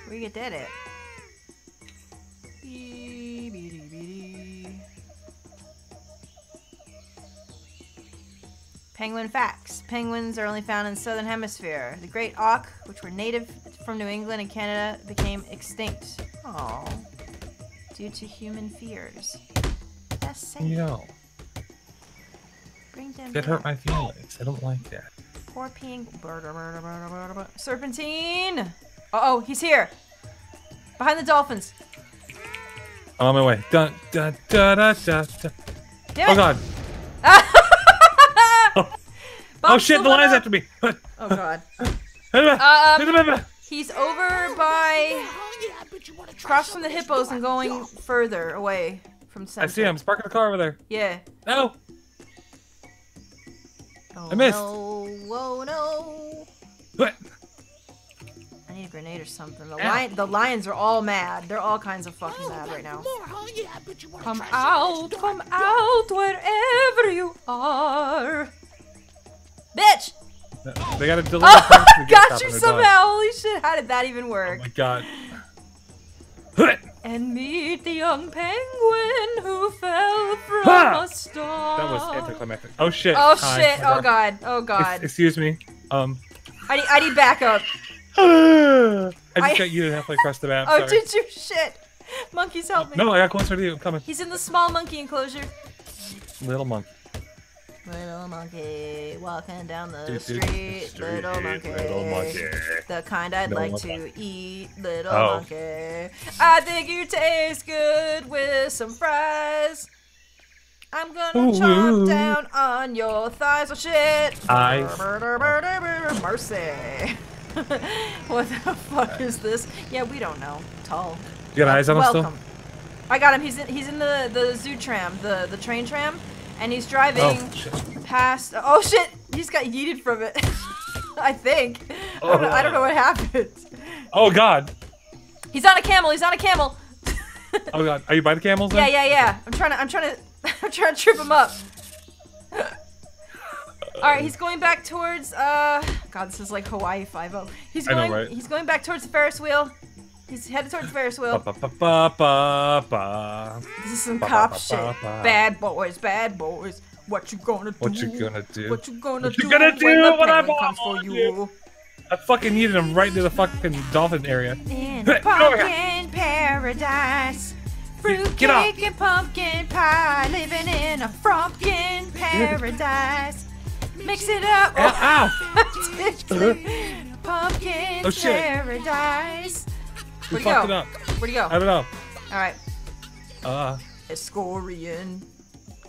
Where you get that at? Bee, bee, dee, bee, dee. Penguin facts. Penguins are only found in the southern hemisphere. The great auk, which were native from New England and Canada, became extinct. Oh, due to human fears. That's. You know, Bring them that hurt my feelings. I don't like that. Poor ping. Serpentine. Uh oh, he's here. Behind the dolphins. I'm on my way. Dun, dun, dun, dun, dun, dun. Damn Oh it. god. Oh Bump shit, the lion's up. after me. Oh god. Um, He's over by Oh, yeah, I bet you wanna try across some from the hippos and going further away from center. I see him. He's parking the car over there. Yeah. No. Oh, I missed. No. Whoa, no. What? I need a grenade or something. The, lion, the lions are all mad. They're all kinds of fucking Oh, mad right now. More, huh? Yeah, I you Come try some of out, this come dog out, wherever you are. Bitch! They gotta deliver Oh, parts to the gift got you and they're somehow. Holy shit, how did that even Oh work? my god. And meet the young penguin who fell from Ha! a star. That was anticlimactic. Oh shit. Oh Hi. shit, oh god, oh Ex- god. excuse me. Um. I need, I need backup. I just I- got you halfway across the map. Oh, sorry. did you? Shit. Monkeys help me. No, I got closer to you. I'm coming. He's in the small monkey enclosure. Little monkey. Little monkey walking down the street. Street, Little monkey. little monkey. The kind I'd Little like monkey. to eat. Little Oh. monkey. I think you taste good with some fries. I'm gonna Ooh. chomp down on your thighs. Oh shit. Eyes. Mercy. what the fuck is this? Yeah, we don't know. Tall. You got eyes on him still? Welcome. I got him. He's in, he's in the the zoo tram, the the train tram, and he's driving Oh past. Oh shit! He's got yeeted from it. I think. I, don't know, I don't know what happened. Oh god. He's on a camel. He's on a camel. Oh god. Are you by the camels? yeah, Then? yeah, yeah. I'm trying to. I'm trying to. I'm trying to trip him up. All right, he's going back towards. Uh, God, this is like Hawaii Five O. He's I know, going. right? He's going back towards the Ferris wheel. He's headed towards the Ferris wheel. Ba, ba, ba. This is some cop shit. ba, ba. Bad boys, bad boys. What you gonna do? What you gonna do? What you gonna What you do? gonna when do the when I'm penguin comes on for you? you? I fucking needed him right near the fucking dolphin area. In Hey, get over pumpkin paradise. Fruitcake and pumpkin pie, living in a frumpkin paradise. Mix it up. Ow! pumpkin Oh, shit. paradise. We Where'd he fucked go? it up. Where'd he go? I don't know. All right. Uh, Escorian,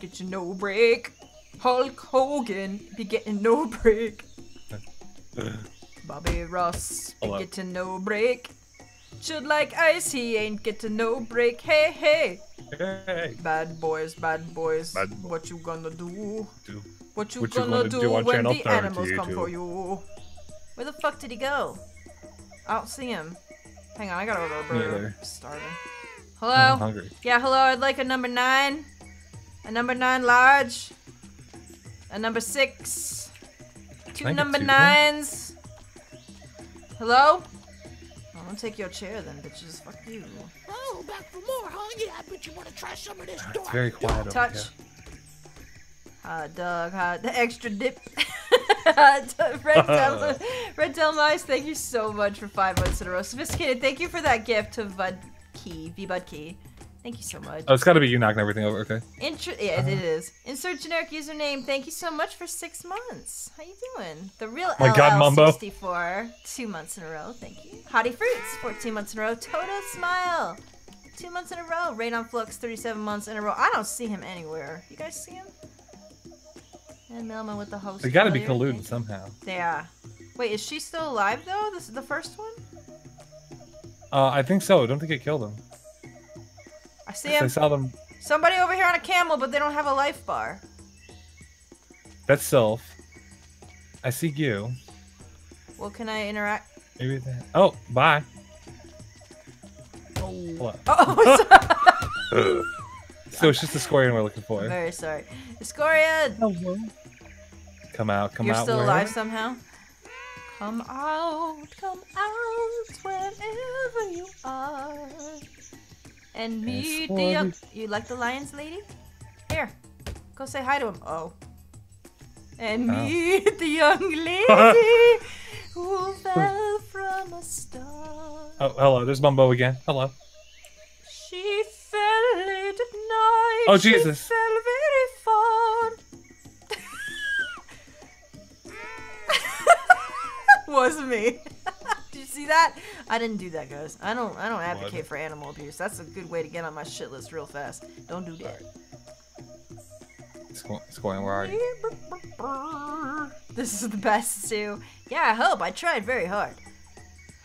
get you no break. Hulk Hogan, be getting no break. Bobby Ross, be Hello. getting no break. Should like ice, he ain't getting no break. Hey, hey. hey. Bad boys, bad boys. Bad boy. What you gonna do? Do. What you What gonna, gonna do, do when the animals come for you? Where the fuck did he go? I don't see him. Hang on, I gotta order a burger. Neither. I'm starving. I'm Hello? hungry. Yeah, hello, I'd like a number nine. A number nine large. A number six. Two Can I get number two? nines. Hello? I'm gonna take your chair then, bitches. Fuck you. Oh, back for more, huh? Yeah, I bet you wanna try some of this ah, It's very quiet over Touch. here. Hot dog, hot the extra dip. Red Del Red Del Mice, thank you so much for five months in a row. Sophisticated, thank you for that gift to Bud Budkey, V Budkey. Thank you so much. Oh, it's gotta be you knocking everything over, okay? Intro- yeah, it is. Insert generic username. Thank you so much for six months. How you doing? The real My God, Mumbo. LL64, two months in a row. Thank you. Hottie Fruits, 14 months in a row. Toto Smile, two months in a row. Rain on Flux, 37 months in a row. I don't see him anywhere. You guys see him? And Melman with the host. They gotta be earlier. colluding somehow. Yeah. Wait, is she still alive though? This is the first one. Uh, I think so. Don't think it killed him. I see 'Cause I saw them. Somebody over here on a camel, but they don't have a life bar. That's Sylph. I see you. Well, can I interact? Maybe that. Oh, bye. Hello. Oh, So it's just the Scorian we're looking for. Very sorry. Escoria, Come out, come you're out. still where? alive somehow? Come out, come out wherever you are. And meet the young. You like the lions, lady? Here, go say hi to him. Oh. And Oh. meet the young lady who fell from a star. Oh, hello. There's Mumbo again. Hello. She fell late at night. Oh, She Jesus. fell very Was me. Did you see that? I didn't do that, guys. I don't. I don't advocate What? for animal abuse. That's a good way to get on my shit list real fast. Don't do that. Scor- Scorian, where are you? This is the best zoo. Yeah, I hope. I tried very hard.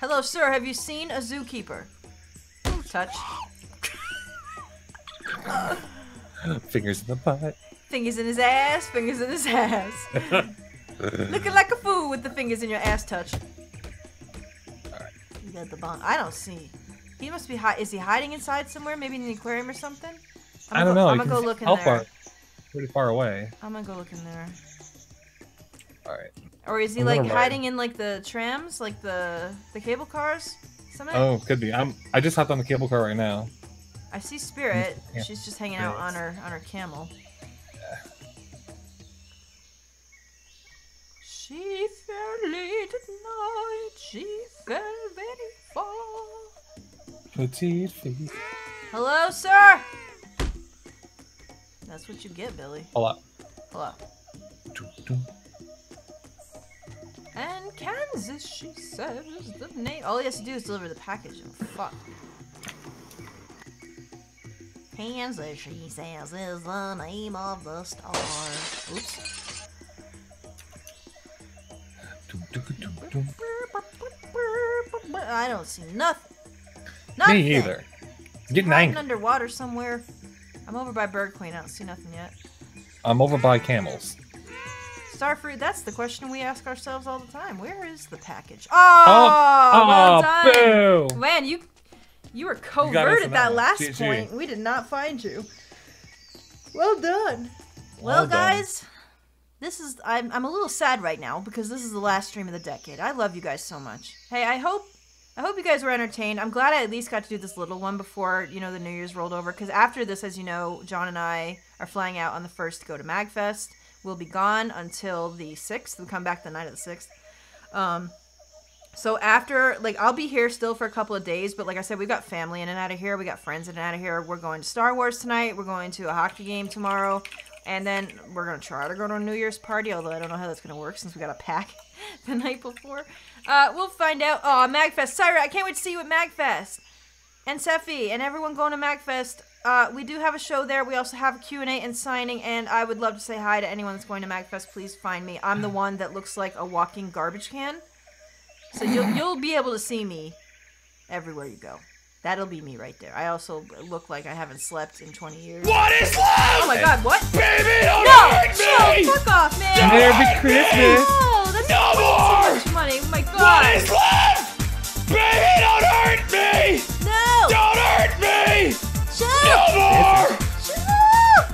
Hello, sir. Have you seen a zookeeper? Touch. Fingers in the butt. Fingers in his ass, fingers in his ass. Looking like a fool with the fingers in your ass touch. You got the bond. I don't see. He must be hi- Is he hiding inside somewhere? Maybe in the aquarium or something? I'm I don't go- know. I'm gonna go look in how there. far? Pretty far away. I'm gonna go look in there. All right. Or is he I'm like hiding in like the trams, like the the cable cars? Something. Oh, could be. I'm. I just hopped on the cable car right now. I see Spirit. Yeah. She's just hanging out on her on her camel. She fell late at night. She fell very far. Petite feet. Hello, sir. That's what you get, Billy. Hello. Hello. And Kansas, she says the name. All he has to do is deliver the package. Oh, fuck. Kansas, she says, is the name of the star. Oops. I don't see nothing. Nothing. Me either. I'm getting angry. underwater somewhere. I'm over by Bird Queen. I don't see nothing yet. I'm over by camels. Starfruit, that's the question we ask ourselves all the time. Where is the package? Oh, oh well oh, done. Oh, boo! Man, you you were covert at that last GG. point. We did not find you. Well done. Well, Well done. This is I'm I'm a little sad right now because this is the last stream of the decade. I love you guys so much. Hey, I hope I hope you guys were entertained. I'm glad I at least got to do this little one before, you know, the New Year's rolled over because after this, as you know, John and I are flying out on the 1st to go to Magfest. We'll be gone until the 6th. We come back the night of the 6th. Um so after, like, I'll be here still for a couple of days, but like I said, we've got family in and out of here. We got friends in and out of here. We're going to Star Wars tonight. We're going to a hockey game tomorrow, and then we're gonna try to go to a New Year's party. Although I don't know how that's gonna work since we got to pack the night before. Uh, we'll find out. Oh, Magfest, Syra, I can't wait to see you at Magfest, and Sephi, and everyone going to Magfest. Uh, we do have a show there. We also have a Q&A and signing, and I would love to say hi to anyone that's going to Magfest. Please find me. I'm the one that looks like a walking garbage can. So you'll you'll be able to see me everywhere you go. That'll be me right there. I also look like I haven't slept in 20 years. What is love? Oh my god, what? Baby, don't No! hurt No, fuck off, man! Merry Christmas! No, that's No more! too much money. Oh my god! is love? Baby, don't hurt me! No! Don't hurt me! Shut No more! Shut up!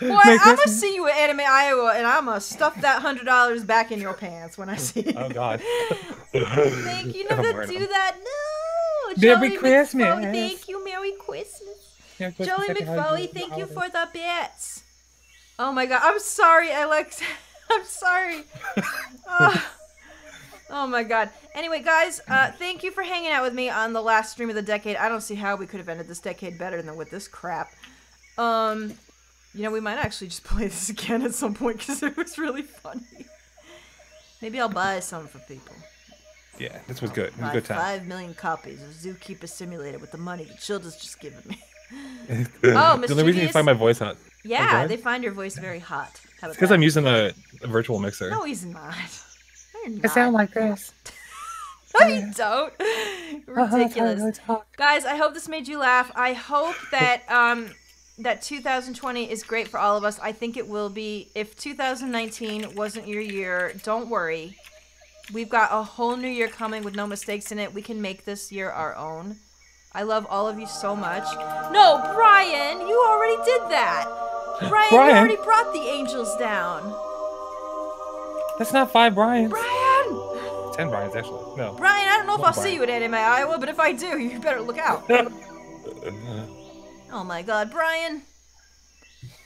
Boy, I'm gonna see you at Anime Iowa, and I'm gonna stuff that hundred dollars back in your pants when I see oh, you. Oh God. Thank you. I'm Never do them. that. No. Merry Christmas. McFoley, Thank you. Merry Christmas. Merry Christmas, Jolly happy McFoley, thank you for the bits. Oh my god, I'm sorry, Alex. I'm sorry. oh. oh my god. Anyway, guys, uh, thank you for hanging out with me on the last stream of the decade. I don't see how we could have ended this decade better than with this crap. Um, you know, we might actually just play this again at some point because it was really funny. Maybe I'll buy some for people. Yeah, this was good. It was a good time. five million copies of Zookeeper Simulator with the money that Childa's just given me. oh, the only reason you find my voice hot Yeah, ahead. they find your voice very hot. Because? I'm using a, a virtual mixer. No, he's not. No, you're I sound like this. No, you don't. Ridiculous. Guys, I hope this made you laugh. I hope that um that 2020 is great for all of us. I think it will be. If 2019 wasn't your year, don't worry. We've got a whole new year coming with no mistakes in it. We can make this year our own. I love all of you so much. No, Brian, you already did that. Brian, you already brought the angels down. That's not five Brian's. Brian! Ten Brian's actually. No. Brian, I don't know if I'll see you at Anime Iowa, but if I do, you better look out. Oh my god, Brian.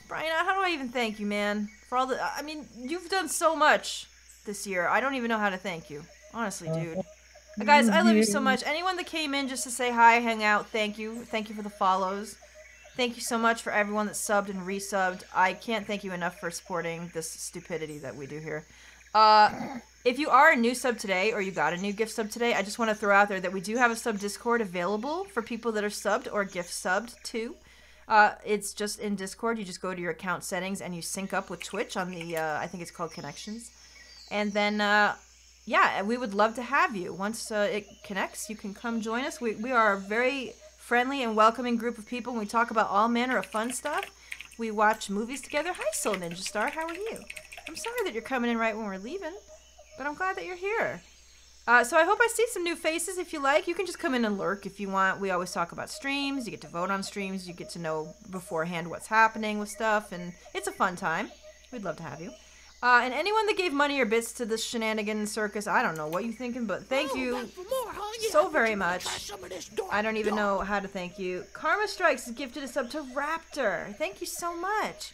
Brian, how do I even thank you, man? For all the I mean, you've done so much this year. I don't even know how to thank you. Honestly, dude. Uh, Guys, I love you so much. Anyone that came in just to say hi, hang out, thank you. Thank you for the follows. Thank you so much for everyone that subbed and resubbed. I can't thank you enough for supporting this stupidity that we do here. Uh, if you are a new sub today or you got a new gift sub today, I just want to throw out there that we do have a sub Discord available for people that are subbed or gift subbed too. Uh, it's just in Discord. You just go to your account settings and you sync up with Twitch on the, uh, I think it's called Connections. And then, uh, yeah, we would love to have you. Once uh, it connects, you can come join us. We, we are a very friendly and welcoming group of people. We talk about all manner of fun stuff. We watch movies together. Hi, Soul Ninja Star. How are you? I'm sorry that you're coming in right when we're leaving, but I'm glad that you're here. Uh, so I hope I see some new faces. If you like, you can just come in and lurk if you want. We always talk about streams. You get to vote on streams. You get to know beforehand what's happening with stuff, and it's a fun time. We'd love to have you. Uh, and anyone that gave money or bits to this shenanigan circus, I don't know what you're thinking, but thank Oh, you more, huh? Yeah, so very much. try some of this dark I don't even dark. know how to thank you. Karma Strikes has gifted us up to Raptor. Thank you so much.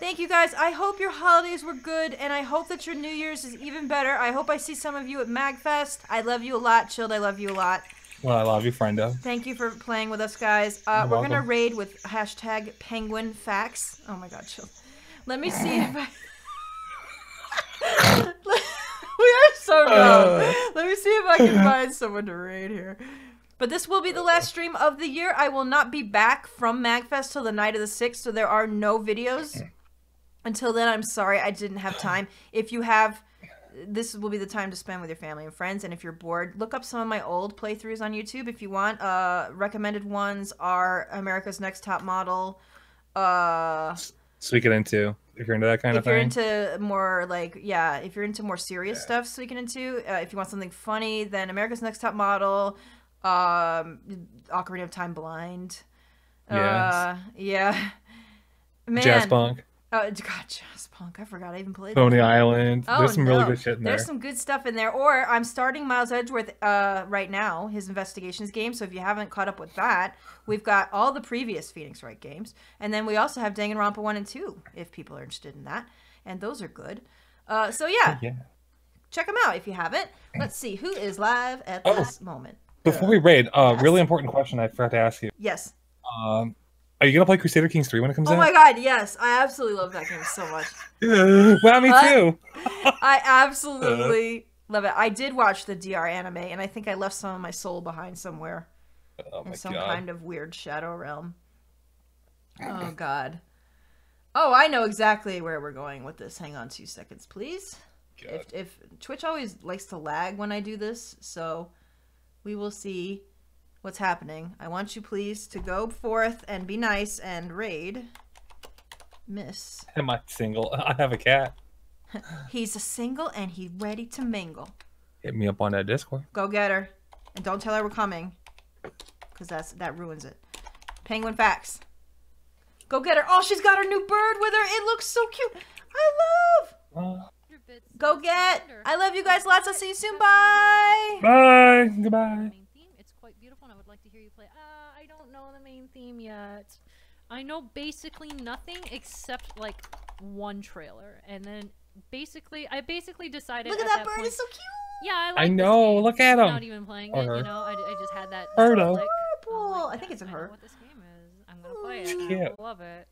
Thank you guys. I hope your holidays were good, and I hope that your New Year's is even better. I hope I see some of you at MagFest. I love you a lot, Chilled. I love you a lot. Well, I love you, friendo. Thank you for playing with us, guys. Uh, You're we're gonna raid with hashtag Penguin Facts. Oh my God, Chilled. Let me see if I. we are so dumb. Uh. Let me see if I can find someone to raid here. But this will be the last stream of the year. I will not be back from MagFest till the night of the 6th, so there are no videos. Until then, I'm sorry I didn't have time. If you have, this will be the time to spend with your family and friends. And if you're bored, look up some of my old playthroughs on YouTube if you want. Uh, recommended ones are America's Next Top Model. Uh, get into if you're into that kind if of you're into more like yeah if you're into more serious stuff so you can into uh, if you want something funny then america's next top model um ocarina of time blind uh yeah. Man Jazz Punk, oh god jazz punk i forgot i even played that. Coney Island. Oh, There's some really good shit in there. There's some good stuff in there. Or I'm starting Miles Edgeworth uh, right now, his investigations game. So if you haven't caught up with that, we've got all the previous Phoenix Wright games. And then we also have Danganronpa 1 and 2, if people are interested in that. And those are good. Uh, so yeah, Yeah. check them out if you haven't. Let's see, who is live at Oh. this moment? Before we raid, uh, Yes. really important question I forgot to ask you. Yes. Um, are you gonna play Crusader Kings 3 when it comes Oh out? Oh my god, yes. I absolutely love that game so much. wow, me too. I absolutely love it. I did watch the DR anime, and I think I left some of my soul behind somewhere. Oh my in some god. kind of weird shadow realm. Oh god. Oh, I know exactly where we're going with this. Hang on two seconds, please. If if Twitch always likes to lag when I do this, so we will see what's happening. I want you please to go forth and be nice and raid Miss. Am I single? I have a cat. He's a single and he's ready to mingle. Hit me up on that Discord. Go get her. And don't tell her we're coming. Cause that's that ruins it. Penguin facts. Go get her. Oh, she's got her new bird with her. It looks so cute. I love. Uh, Go get. I love you guys lots. I'll see you soon. Bye. bye. Goodbye. main theme. It's quite beautiful, and I would like to hear you play. Uh, I don't know the main theme yet. I know basically nothing except like one trailer, and then basically, I basically decided. Look at at that that bird. point- It's so cute. Yeah, I, I like this know, game. look at him. Not even playing Or it, her. you know. I, I just had that. Birdo. click. I'm Purple. like, I think it's a I know her. What this game is? I'm gonna play She's it. and I love it.